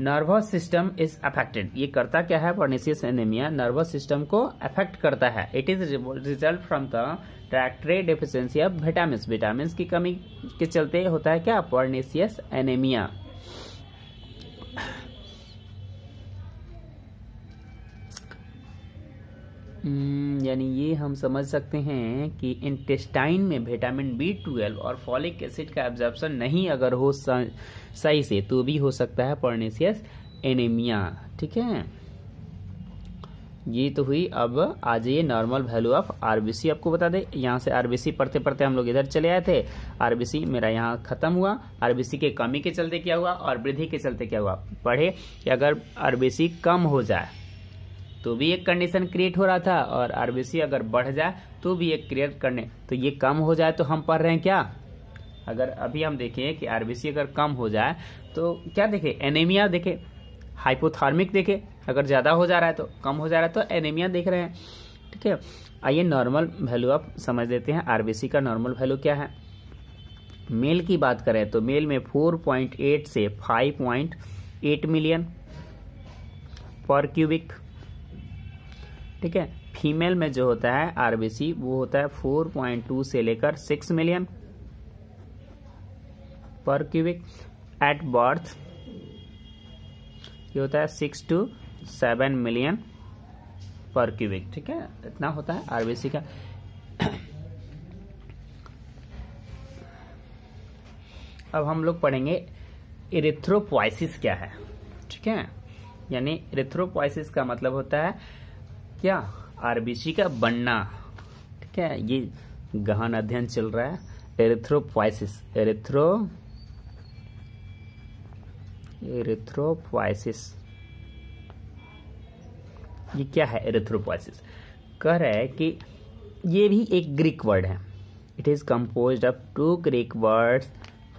nervous system is affected ये करता क्या है? पर्नेसियस एनेमिया नर्वस सिस्टम को अफेक्ट करता है। It is result from the ट्रैक्ट्रे deficiency of vitamin vitamin की कमी के चलते होता है क्या? पर्नेसियस एनेमिया हम्म, यानी ये हम समझ सकते हैं कि इंटेस्टाइन में विटामिन बी ट्वेल्व और फॉलिक एसिड का एब्जॉर्प्शन नहीं अगर हो सही से तो भी हो सकता है पर्नेसियस एनेमिया ठीक है? ये तो हुई अब आ जाइए नॉर्मल वैल्यू ऑफ़ आरबीसी आपको बता दे। यहाँ से आरबीसी पढ़ते पढ़ते हम लोग इधर चले आए थे। आरबीसी मेरा यहाँ खत्म हुआ। आरबीसी के कमी के चलते क्या हुआ और वृद्धि के चलते क्या हुआ? पढ़े कि अगर आरबीसी कम हो जाए तो भी एक कंडीशन क्रिएट हो रहा था और आरबीसी अगर बढ़ जाए तो भी एक क्रिएट करने तो ये कम हो जाए तो हम पढ़ रहे हैं क्या? अगर अभी हम देखें कि आरबीसी अगर कम हो जाए तो क्या देखे? एनेमिया देखे। हाइपोथार्मिक देखे। अगर ज़्यादा हो जा रहा है तो कम हो जा रहा है तो एनेमिया देख रहे हैं। ठीक है? आइए नॉर्मल वैल्यू आप समझ देते हैं आरबीसी का नॉर्मल वैल्यू क्या है? मेल की बात करें तो मेल में 4.8 से 5.8 मिलियन पर क्यूबिक ठीक है? फीमेल में जो होता है आरबीसी वो होता है 4.2 से लेकर 6 million per cubic at birth ये होता है six to seven million per cubic, ठीक है? इतना होता है आरबीसी का। अब हम लोग पढ़ेंगे इरिथ्रोपोइसिस क्या है, ठीक है? यानी इरिथ्रोपोइसिस का मतलब होता है क्या? आरबीसी का बनना, ठीक है? ये गहन अध्ययन चल रहा है। एरिथ्रोपोइसिस एरिथ्रो एरिथ्रोपोइसिस ये क्या है? एरिथ्रोपोइसिस कह रहा है कि ये भी एक ग्रीक वर्ड है. It is compose of two Greek words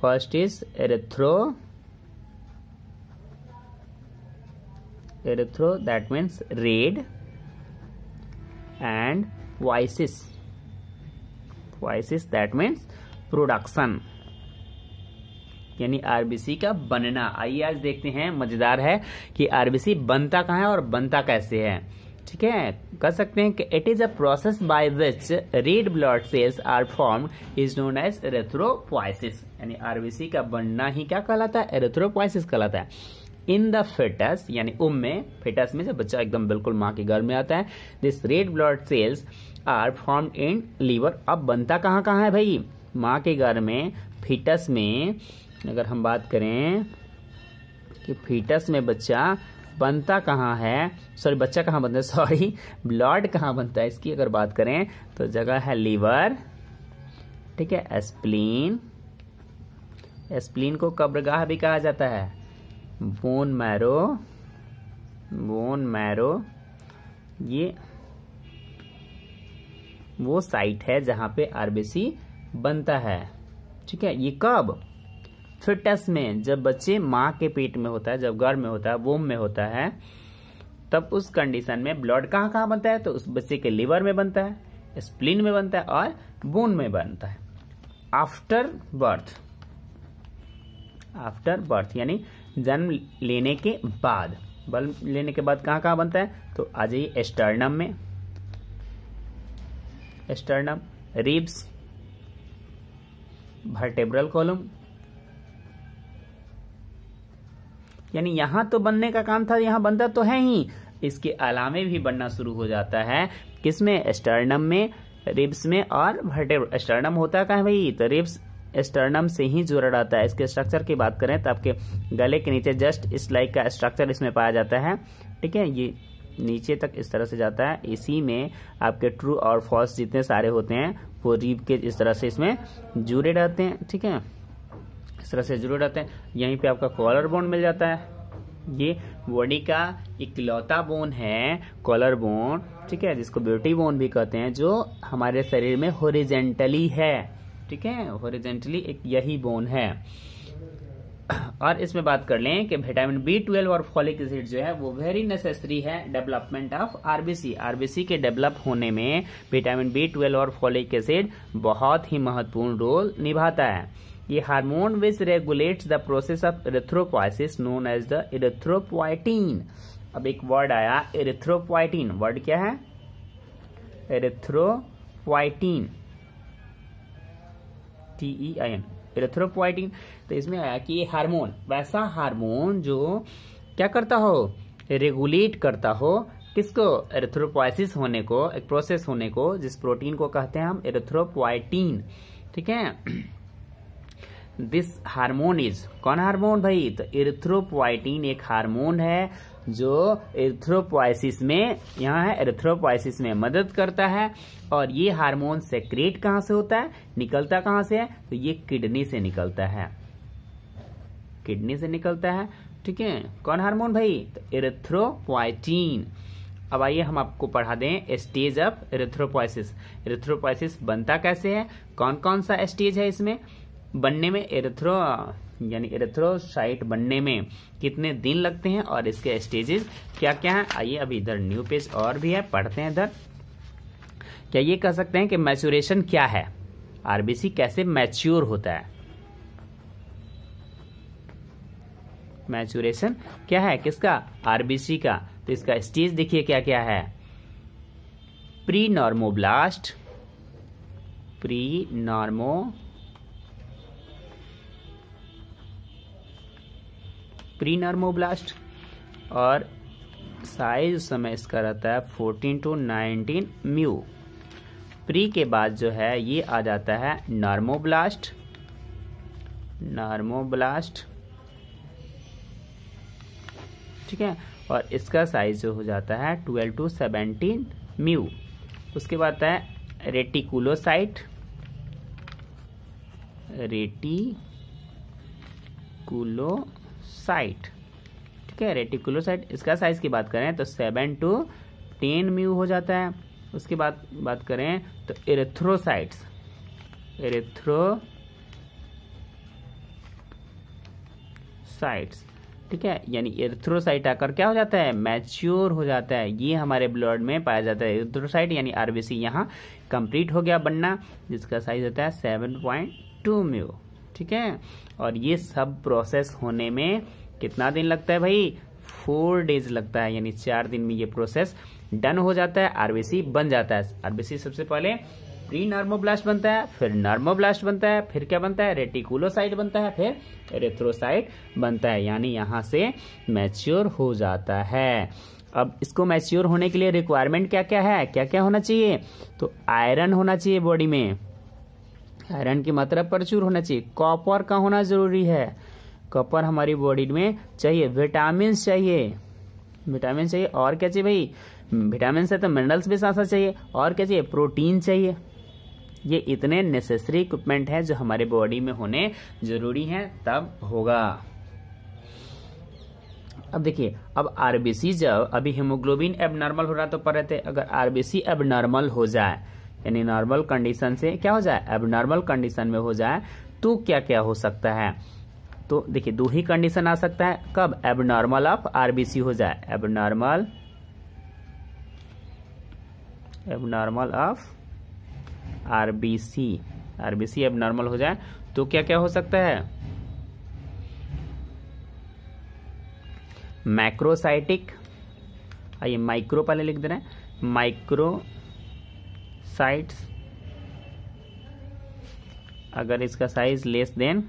first is erythro erythro that means red and poiesis poiesis that means production यानी आरबीसी का बनना। आइए आज देखते हैं, मज़ेदार है कि आरबीसी बनता कहाँ है और बनता कैसे है। ठीक है, कह सकते हैं कि it is a process by which red blood cells are form is known as erythropoiesis यानी आरबीसी का बनना ही क्या कहलाता है? एरेथ्रोपोइसिस कहलाता है। इन द फेटस यानी उम में फेटस में जब बच्चा एकदम बिल्कुल माँ के घर में आता है this red blood cells are form in liver अब बनता कहाँ कहाँ है भाई? माँ के घर में फिटस में अगर हम बात करें कि फीटस में बच्चा बनता कहाँ है? सॉरी बच्चा कहाँ बनता है? सॉरी ब्लड कहाँ बनता है? इसकी अगर बात करें तो जगह है लीवर ठीक है? एस्प्लीन एस्प्लीन को कब्रगाह भी कहा जाता है। बोन मैरो बोन मैरो ये वो साइट है जहाँ पे आरबीसी बनता है। ठीक है? ये कब? फिटस में जब बच्चे माँ के पेट में होता है, जब गर्भ में होता है वोम में होता है, तब उस कंडीशन में ब्लड कहाँ कहाँ बनता है? तो उस बच्चे के लिवर में बनता है स्प्लिन में बनता है और बोन में बनता है। आफ्टर बर्थ आफ्टर बर्थ यानी जन्म लेने के बाद, बल लेने के बाद कहाँ कहाँ बनता है? तो आ जाइए एस्टर्नम में। एस्टर्नम रिब्स वर्टेब्रल कॉलम यानी यहाँ तो बनने का काम था, यहाँ बनता तो है ही। इसके अलावे भी बनना शुरू हो जाता है। किसमें? एस्टर्नम में, रिब्स में और वर्टेब्रल एस्टर्नम होता का है भाई? तो रिब्स एस्टर्नम से ही जुड़ा रहता है। इसके स्ट्रक्चर की बात करें तो आपके गले के नीचे जस्ट इस लाइक का स्ट्रक्चर इसमें पाया जाता है। ठीक है? ये नीचे तक इस तरह से जाता है। इसी में आपके ट्रू और फॉल्स जितने सारे होते हैं, वो रीब के इस तरह से इसमें जुड़े रहते हैं। ठीक है? इस तरह से जुड़े रहते हैं। यहीं पे आपका कॉलर बोन मिल जाता है। ये बॉडी का इकलौता बोन है कॉलर बोन ठीक है, जिसको ब्यूटी बोन भी कहते हैं, जो हमारे शरीर में होरिजेंटली है, ठीक है होरिजेंटली एक यही बोन है। और इसमें बात कर लें कि विटामिन बी ट्वेल्व और फॉलिक एसिड जो है, वो वेरी नेसेसरी है डेवलपमेंट ऑफ़ आरबीसी आरबीसी के डेवलप होने में विटामिन बी ट्वेल्व और फॉलिक एसिड बहुत ही महत्वपूर्ण रोल निभाता है। ये hormone which regulates the process of erythropoiesis known as the erythropoietin अब एक वर्ड आया इरेथ्रोपोइटीन वर्ड क्या है? इरेथ्रोपोइटीन टी ई आई एन इरेथ्रोपोइटीन तो इसमें आया कि ये हार्मोन, वैसा हार्मोन जो क्या करता हो? रेगुलेट करता हो। किसको? एरेथ्रोपोइसिस होने को, एक प्रोसेस होने को, जिस प्रोटीन को कहते हैं हम एरेथ्रोपोइटीन ठीक है? दिस हार्मोन इज़ कौन हार्मोन भाई? तो एरिथ्रोपोइटीन एक हार्मोन है, जो एरिथ्रोपोइसिस में, यहाँ है एरिथ्रोपोइसिस में मदद करता है, और ये हार्मोन सेक्रेट कहाँ से होता है? निकलता कहाँ से है? तो ये किडनी से निकलता है। किडनी से निकलता है। ठीक है? कौन हार्मोन भाई? तो एरिथ्रोपोइटीन अब आइए हम आपको पढ़ा दें स्टेज ऑफ़ एरिथ्रोपोइसिस एरिथ्रोपोइसिस बनता कैसे है? कौन कौन सा स्टेज है इसमें? बनने में एरेथ्रो यानी एरेथ्रोसाइट बनने में कितने दिन लगते हैं और इसके स्टेजेस क्या क्या हैं? आइए अभी इधर न्यू पेज और भी है, पढ़ते हैं इधर। क्या ये कह सकते हैं कि मैच्योरेशन क्या है? आरबीसी कैसे मैच्योर होता है? मैच्योरेशन क्या है? किसका? आरबीसी का। तो इसका स्टेज देखिए क्या क्या है। Pre normoblast pre normo pre normoblast और साइज़ समय इसका रहता है 14 टू 19 म्यू प्री के बाद जो है, ये आ जाता है नॉर्मोब्लास्ट नॉर्मोब्लास्ट ठीक है? और इसका साइज़ जो हो जाता है 12 टू 17 म्यू उसके बाद है रेटिकुलोसाइट रेटिकुलो साइट। ठीक है रेटिकुलोसाइट इसका साइज़ की बात करें तो सेवन टू टेन म्यू हो जाता है। उसके बाद बात करें तो एरेथ्रोसाइट्स एरेथ्रो साइट्स ठीक है, यानी एरिथ्रोसाइट आकर क्या हो जाता है? मैच्योर हो जाता है। ये हमारे ब्लड में पाया जाता है। एरिथ्रोसाइट यानी आरबीसी यहाँ कंप्लीट हो गया बनना, जिसका साइज़ होता है सेवन पॉइंट टू म्यू ठीक है? और ये सब प्रोसेस होने में कितना दिन लगता है भाई? फोर डेज़ लगता है, यानी चार दिन में ये प्रोसेस डन हो जाता है आरबीसी बन जाता है। आरबीसी सबसे पहले प्री नॉर्मोब्लास्ट बनता है, फिर नॉर्मोब्लास्ट बनता है, फिर क्या बनता है? रेटिकुलोसाइट बनता है, फिर एरेथ्रोसाइट बनता है। यानी यहाँ से मैच्योर हो जाता है। अब इसको मैच्योर होने के लिए रिक्वायरमेंट क्या क्या है? क्या क्या होना चाहिए? तो आयरन होना चाहिए बॉडी में। आयरन की मात्रा प्रचुर होना चाहिए। कॉपर का होना ज़रूरी है। कॉपर हमारी बॉडी में चाहिए विटामिन चाहिए। विटामिन चाहिए, और क्या चाहिए भाई? विटामिन से तो मिनरल्स भी साथ साथ चाहिए, और क्या चाहिए? प्रोटीन चाहिए। ये इतने नेसेसरी इक्विपमेंट है जो हमारे बॉडी में होने ज़रूरी है, तब होगा। अब देखिए, अब आरबीसी जब अभी हेमोग्लोबिन एब नॉर्मल हो रहा तो पर रहते अगर आरबीसी एब नॉर्मल हो जाए यानी नॉर्मल कंडीशन से क्या हो जाए? अब नॉर्मल कंडीशन में हो जाए तो क्या क्या हो सकता है? तो देखिए, दो ही कंडीशन आ सकता है। कब? एब नॉर्मल ऑफ़ आरबीसी हो जाए। Abnormal abnormal of RBC RBC abnormal हो जाए तो क्या क्या हो सकता है? मैक्रोसाइटिक आइए माइक्रो पहले लिख दे रहे हैं। माइक्रो साइट्स अगर इसका size less than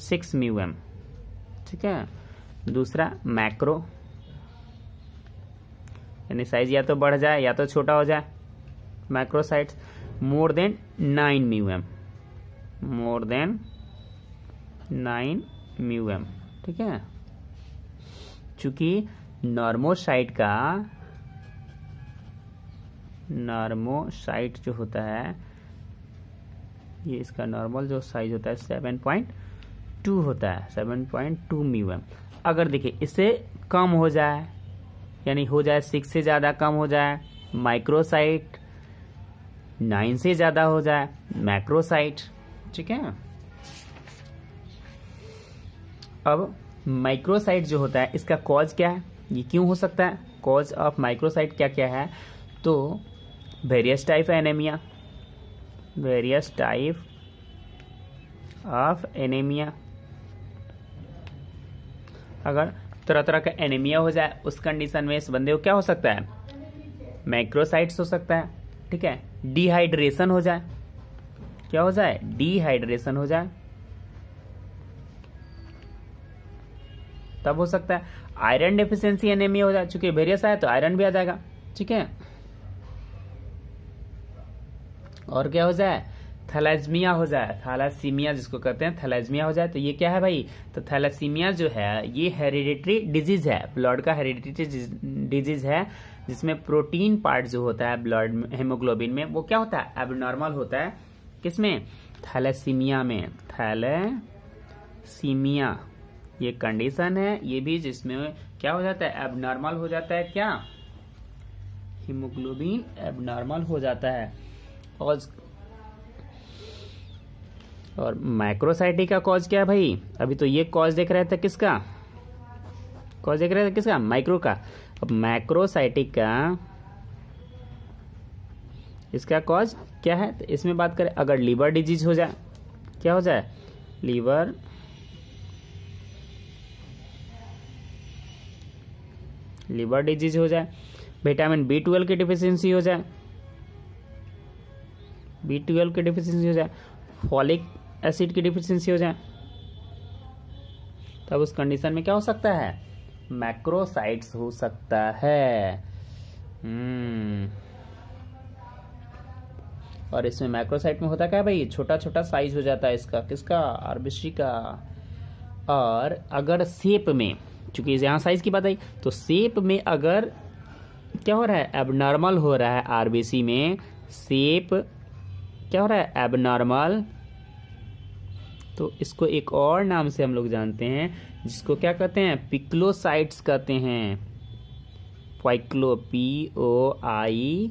six mu m ठीक है? दूसरा मैक्रो यानी साइज़ या तो बढ़ जाए या तो छोटा हो जाए। Macrocytes more than nine mu m more than nine mu m ठीक है? चूँकि नॉर्मोसाइट का नॉर्मोसाइट जो होता है, ये इसका नॉर्मल जो साइज़ होता है सेवन पॉइंट टू होता है seven point two mu m अगर देखिए इससे कम हो जाए, यानी हो जाए सिक्स से ज़्यादा कम हो जाए माइक्रोसाइट नाइन से ज़्यादा हो जाए मैक्रोसाइट ठीक है? अब माइक्रोसाइट जो होता है, इसका कॉज क्या है? ये क्यों हो सकता है? कॉज ऑफ़ माइक्रोसाइट क्या क्या है? तो various type anaemia various type of anaemia अगर तरह तरह का एनेमिया हो जाए, उस कंडीशन में इस बंदे को क्या हो सकता है? मैक्रोसाइट्स हो सकता है, ठीक है? डिहाइड्रेशन हो जाए। क्या हो जाए? डिहाइड्रेशन हो जाए। तब हो सकता है आयरन डेफिशिएंसी एनेमिया हो जाए। चूँकि वेरियस आया तो आयरन भी आ जाएगा, ठीक है? और क्या हो जाए? थैलाजमिया हो जाए थैलासीमिया जिसको कहते हैं थैलाजमिया हो जाए तो ये क्या है भाई? तो थैलासीमिया जो है, ये हेरिडिटरी डिज़ीज़ है, ब्लड का हेरिडिटरी डिज़ीज़ है, जिसमें प्रोटीन पार्ट जो होता है ब्लड हेमोग्लोबिन में, वो क्या होता है? एबनॉर्मल होता है। किसमें? थैलासीमिया में। थैलेसीमिया ये कंडीशन है, ये भी जिसमें क्या हो जाता है? एबनॉर्मल हो जाता है क्या? हीमोग्लोबिन एबनॉर्मल हो जाता है। और और माइक्रोसाइटी का कॉज क्या है भाई? अभी तो ये कॉज देख रहे थे किसका? कॉज देख रहे थे किसका? माइक्रो का। अब माइक्रोसाइटिक का इसका कॉज क्या है? तो इसमें बात करें, अगर लीवर डिज़ीज़ हो जाए, क्या हो जाए? लीवर लीवर डिज़ीज़ हो जाए विटामिन बी ट्वेल्व की डिफिशियंसी हो जाए बी ट्वेल्व की डिफिशियंसी हो जाए फॉलिक एसिड की डिफिशियंसी हो जाए, तब उस कंडीशन में क्या हो सकता है? मैक्रोसाइट्स हो सकता है। हम्म। और इसमें मैक्रोसाइट में होता क्या है भाई? छोटा छोटा साइज़ हो जाता है इसका। किसका? आरबीसी का। और अगर सेप में, चूँकि यहाँ साइज़ की बात आई तो सेप में अगर क्या हो रहा है? एबनॉर्मल हो रहा है आरबीसी में। सेप क्या हो रहा है? एबनॉर्मल तो इसको एक और नाम से हम लोग जानते हैं, जिसको क्या कहते हैं? पिक्लोसाइट्स कहते हैं। पाइक्लो P O I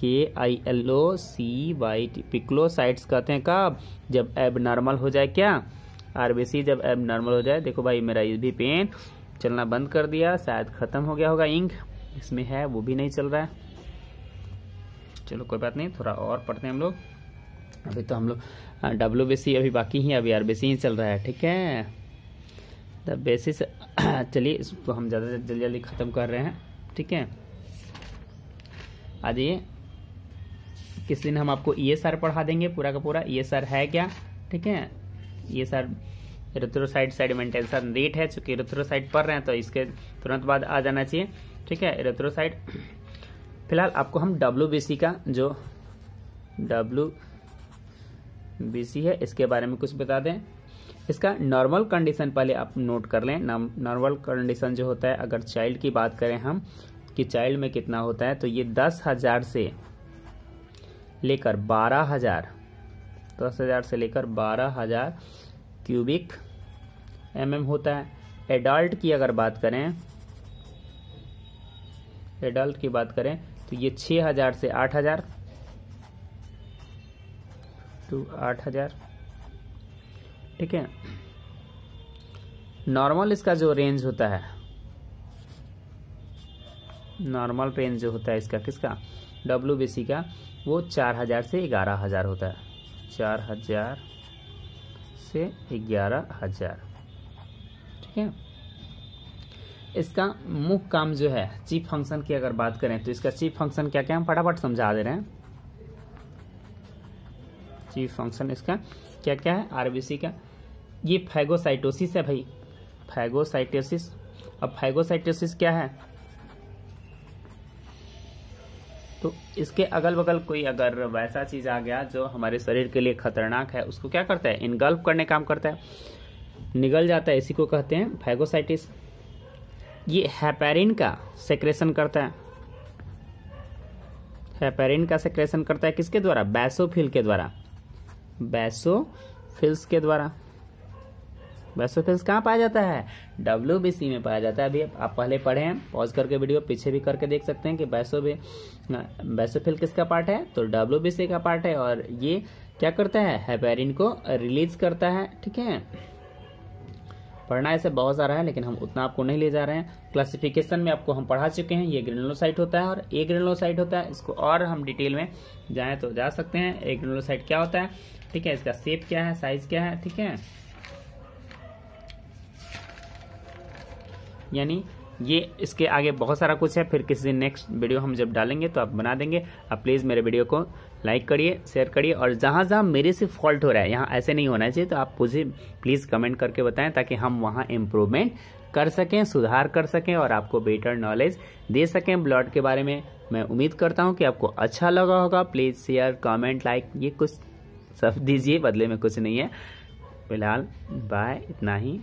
K I L O C Y T poikilocytes कहते हैं कब? जब एब नॉर्मल हो जाए क्या? आरबीसी जब एब नॉर्मल हो जाए, देखो भाई मेरा ये भी पेन चलना बंद कर दिया, शायद खत्म हो गया होगा इंक इसमें है, वो भी नहीं चल रहा है। चलो कोई बात नहीं, थोड़ा और पढ़ते हैं हम लोग। अभी तो हम लोग डब्ल्यू बी सी अभी बाकी ही अभी आर बी सी ही चल रहा है, ठीक है? द बेसिस चलिए, इसको हम ज़्यादा से जल्दी जल्दी ख़त्म कर रहे हैं, ठीक है? आ जाइए किस दिन हम आपको ई एस आर पढ़ा देंगे, पूरा का पूरा? ई एस आर है क्या? ठीक है? E S R erythrocyte sedimentation rate है, चूँकि इरेथ्रोसाइड पढ़ रहे हैं तो इसके तुरंत बाद आ जाना चाहिए, ठीक है? इरेथ्रोसाइड फ़िलहाल आपको हम डब्ल्यू का जो डब्ल्यू बी सी है, इसके बारे में कुछ बता दें। इसका नॉर्मल कंडीशन पहले आप नोट कर लें। नॉर्मल कंडीशन जो होता है, अगर चाइल्ड की बात करें हम, कि चाइल्ड में कितना होता है तो ये दस हज़ार से लेकर बारह हज़ार, दस हज़ार से लेकर बारह हज़ार क्यूबिक एम mm होता है। एडल्ट की अगर बात करें एडल्ट की बात करें तो ये छः हज़ार से आठ हज़ार टू आठ हज़ार। ठीक है? नॉर्मल इसका जो रेंज होता है नॉर्मल रेंज जो होता है इसका किसका? डब्ल्यू बी सी का, वो चार हज़ार से ग्यारह हज़ार होता है। चार हज़ार से ग्यारह हज़ार। ठीक है? इसका मुख्य काम जो है चीफ फ़ंक्शन की अगर बात करें तो इसका चीफ फ़ंक्शन क्या क्या हम फटाफट समझा दे रहे हैं। चीफ फ़ंक्शन इसका क्या क्या है आरबीसी का। ये फैगोसाइटोसिस है भाई। फैगोसाइटोसिस अब फैगोसाइटोसिस क्या है? तो इसके अगल बगल कोई अगर वैसा चीज़ आ गया जो हमारे शरीर के लिए खतरनाक है, उसको क्या करता है? इनगल्फ करने काम करता है। निगल जाता है, इसी को कहते हैं फैगोसाइटिस ये हैपेरिन का सेक्रेशन करता है। हैपेरिन का सेक्रेशन करता है किसके द्वारा? बैसोफिल के द्वारा। बैसोफिल्स के द्वारा। बैसोफिल्स कहाँ पाया जाता है? डब्ल्यू बी सी में पाया जाता है। अभी आप पहले पढ़े हैं, पॉज करके वीडियो पीछे भी करके देख सकते हैं कि बैसो बैसोफिल किसका पार्ट है? तो डब्ल्यू बी सी का पार्ट है और ये क्या करता है? हैपेरिन को रिलीज़ करता है, ठीक है? पढ़ना ऐसे बहुत सारा है, लेकिन हम उतना आपको नहीं ले जा रहे हैं। क्लासिफिकेशन में आपको हम पढ़ा चुके हैं। ये ग्रेनुलोसाइट होता है और ए ग्रेनुलोसाइट होता है। इसको और हम डिटेल में जाएँ तो जा सकते हैं। ए ग्रेनुलोसाइट क्या होता है? ठीक है, इसका शेप क्या है साइज़ क्या है, ठीक है? यानी ये इसके आगे बहुत सारा कुछ है, फिर किसी दिन नेक्स्ट वीडियो हम जब डालेंगे तो आप बना देंगे। आप प्लीज़ मेरे वीडियो को लाइक करिए शेयर करिए और जहाँ जहाँ मेरे से फॉल्ट हो रहा है, यहाँ ऐसे नहीं होना चाहिए तो आप मुझे प्लीज़ कमेंट करके बताएँ ताकि हम वहाँ इम्प्रूवमेंट कर सकें, सुधार कर सकें और आपको बेटर नॉलेज दे सकें। ब्लड के बारे में मैं उम्मीद करता हूँ कि आपको अच्छा लगा होगा। प्लीज़ शेयर कमेंट लाइक ये कुछ सब दीजिए बदले में कुछ नहीं है। फ़िलहाल बाय इतना ही।